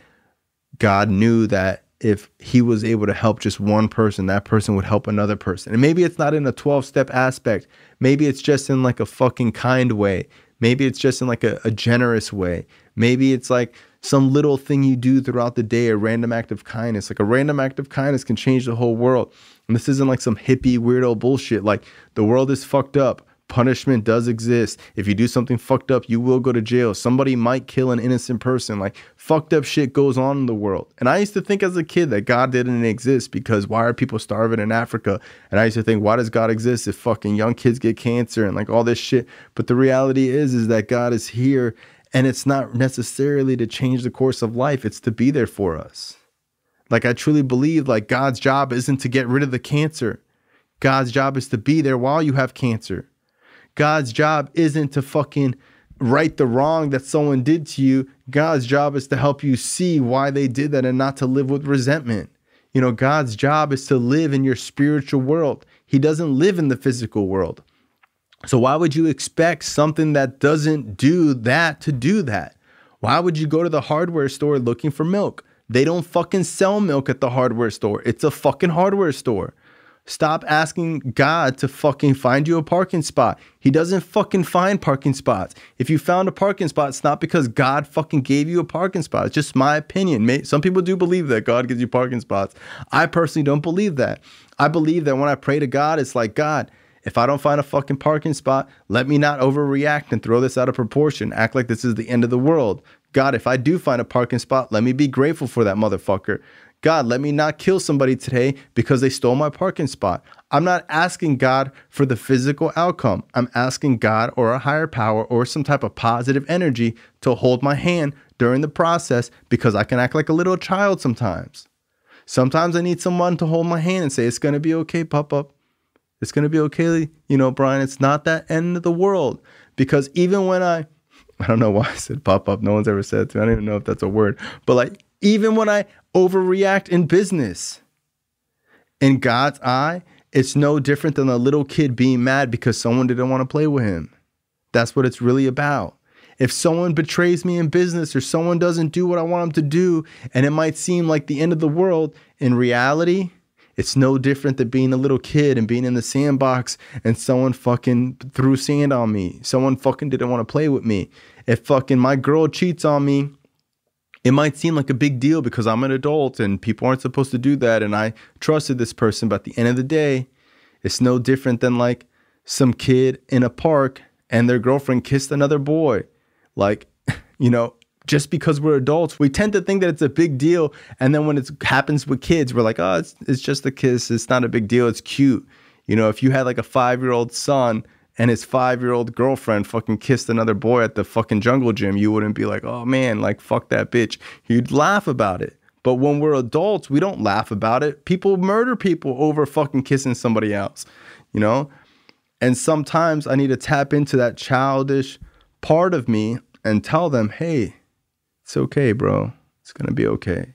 God knew that if he was able to help just one person, that person would help another person. And maybe it's not in a 12 step aspect. Maybe it's just in like a fucking kind way. Maybe it's just in like a, a generous way. Maybe it's like some little thing you do throughout the day, a random act of kindness. Like a random act of kindness can change the whole world. And this isn't like some hippie weirdo bullshit. Like the world is fucked up. Punishment does exist. If you do something fucked up, you will go to jail. Somebody might kill an innocent person. Like fucked up shit goes on in the world. And I used to think as a kid that God didn't exist because why are people starving in Africa? And I used to think, why does God exist if fucking young kids get cancer and like all this shit? But the reality is, is that God is here and it's not necessarily to change the course of life, it's to be there for us. Like I truly believe like God's job isn't to get rid of the cancer. God's job is to be there while you have cancer. God's job isn't to fucking right the wrong that someone did to you. God's job is to help you see why they did that and not to live with resentment. You know, God's job is to live in your spiritual world. He doesn't live in the physical world. So why would you expect something that doesn't do that to do that? Why would you go to the hardware store looking for milk? They don't fucking sell milk at the hardware store. It's a fucking hardware store. Stop asking God to fucking find you a parking spot. He doesn't fucking find parking spots. If you found a parking spot, it's not because God fucking gave you a parking spot. It's just my opinion. Some people do believe that God gives you parking spots. I personally don't believe that. I believe that when I pray to God, it's like, God, if I don't find a fucking parking spot, let me not overreact and throw this out of proportion, act like this is the end of the world. God, if I do find a parking spot, let me be grateful for that motherfucker. God, let me not kill somebody today because they stole my parking spot. I'm not asking God for the physical outcome. I'm asking God or a higher power or some type of positive energy to hold my hand during the process because I can act like a little child sometimes. Sometimes I need someone to hold my hand and say, It's going to be okay, Pop Up. It's going to be okay, you know, Bryan. It's not that end of the world. Because even when I, I don't know why I said pop up. No one's ever said to me. I don't even know if that's a word. But like, even when I overreact in business, in God's eye, it's no different than a little kid being mad because someone didn't want to play with him. That's what it's really about. If someone betrays me in business or someone doesn't do what I want them to do, and it might seem like the end of the world, in reality, it's no different than being a little kid and being in the sandbox and someone fucking threw sand on me. Someone fucking didn't want to play with me. If fucking my girl cheats on me, it might seem like a big deal because I'm an adult and people aren't supposed to do that. And I trusted this person. But at the end of the day, it's no different than like some kid in a park and their girlfriend kissed another boy. Like, you know, just because we're adults, we tend to think that it's a big deal. And then when it happens with kids, we're like, oh, it's, it's just a kiss. It's not a big deal. It's cute. You know, if you had like a five year old son and his five year old girlfriend fucking kissed another boy at the fucking jungle gym, you wouldn't be like, oh man, like fuck that bitch. You'd laugh about it. But when we're adults, we don't laugh about it. People murder people over fucking kissing somebody else, you know? And sometimes I need to tap into that childish part of me and tell them, hey, it's okay, bro. It's to be okay.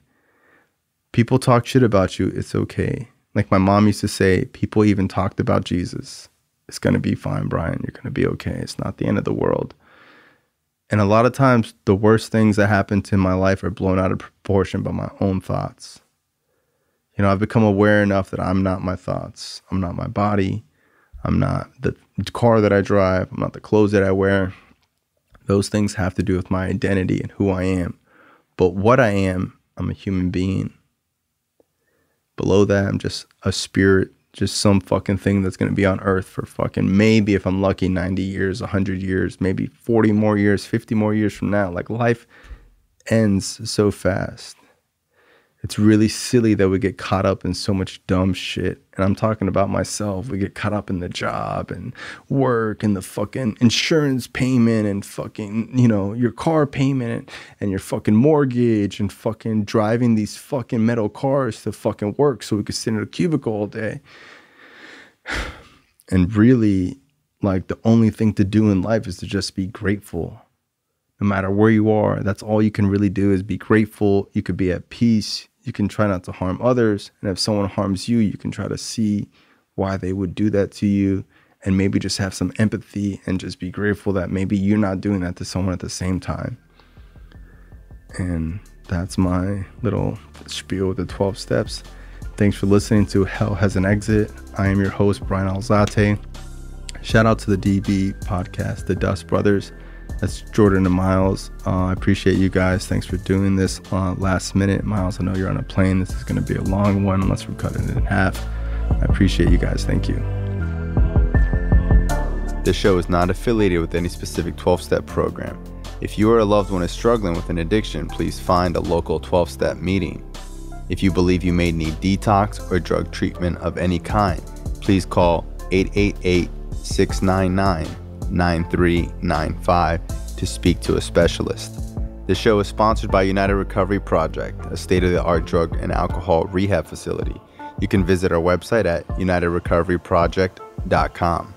People talk shit about you. It's okay. Like my mom used to say, people even talked about Jesus. It's going to be fine, Bryan. You're going to be okay. It's not the end of the world. And a lot of times, the worst things that happen to my life are blown out of proportion by my own thoughts. You know, I've become aware enough that I'm not my thoughts. I'm not my body. I'm not the car that I drive. I'm not the clothes that I wear. Those things have to do with my identity and who I am. But what I am, I'm a human being. Below that, I'm just a spirit, just some fucking thing that's going to be on earth for fucking maybe, if I'm lucky, 90 years, 100 years, maybe 40 more years, 50 more years from now. Like life ends so fast it's really silly that we get caught up in so much dumb shit. And I'm talking about myself. We get caught up in the job and work and the fucking insurance payment and fucking, you know, your car payment and your fucking mortgage and fucking driving these fucking metal cars to fucking work so we could sit in a cubicle all day. And really, like, the only thing to do in life is to just be grateful no matter where you are. That's all you can really do is be grateful. You could be at peace you can try not to harm others. And if someone harms you, you can try to see why they would do that to you and maybe just have some empathy and just be grateful that maybe you're not doing that to someone at the same time. And that's my little spiel with the 12 steps. Thanks for listening to Hell Has an Exit. I am your host, Bryan Alzate. Shout out to the DB podcast, The Dust Brothers. That's Jordan and Miles. Uh, I appreciate you guys. Thanks for doing this uh, last minute. Miles, I know you're on a plane. This is going to be a long one unless we're cutting it in half. I appreciate you guys. Thank you. This show is not affiliated with any specific 12 step program. If you or a loved one is struggling with an addiction, please find a local 12 step meeting. If you believe you may need detox or drug treatment of any kind, please call 888 699 9395 to speak to a specialist. The show is sponsored by United Recovery Project, a state of the art drug and alcohol rehab facility. You can visit our website at unitedrecoveryproject.com.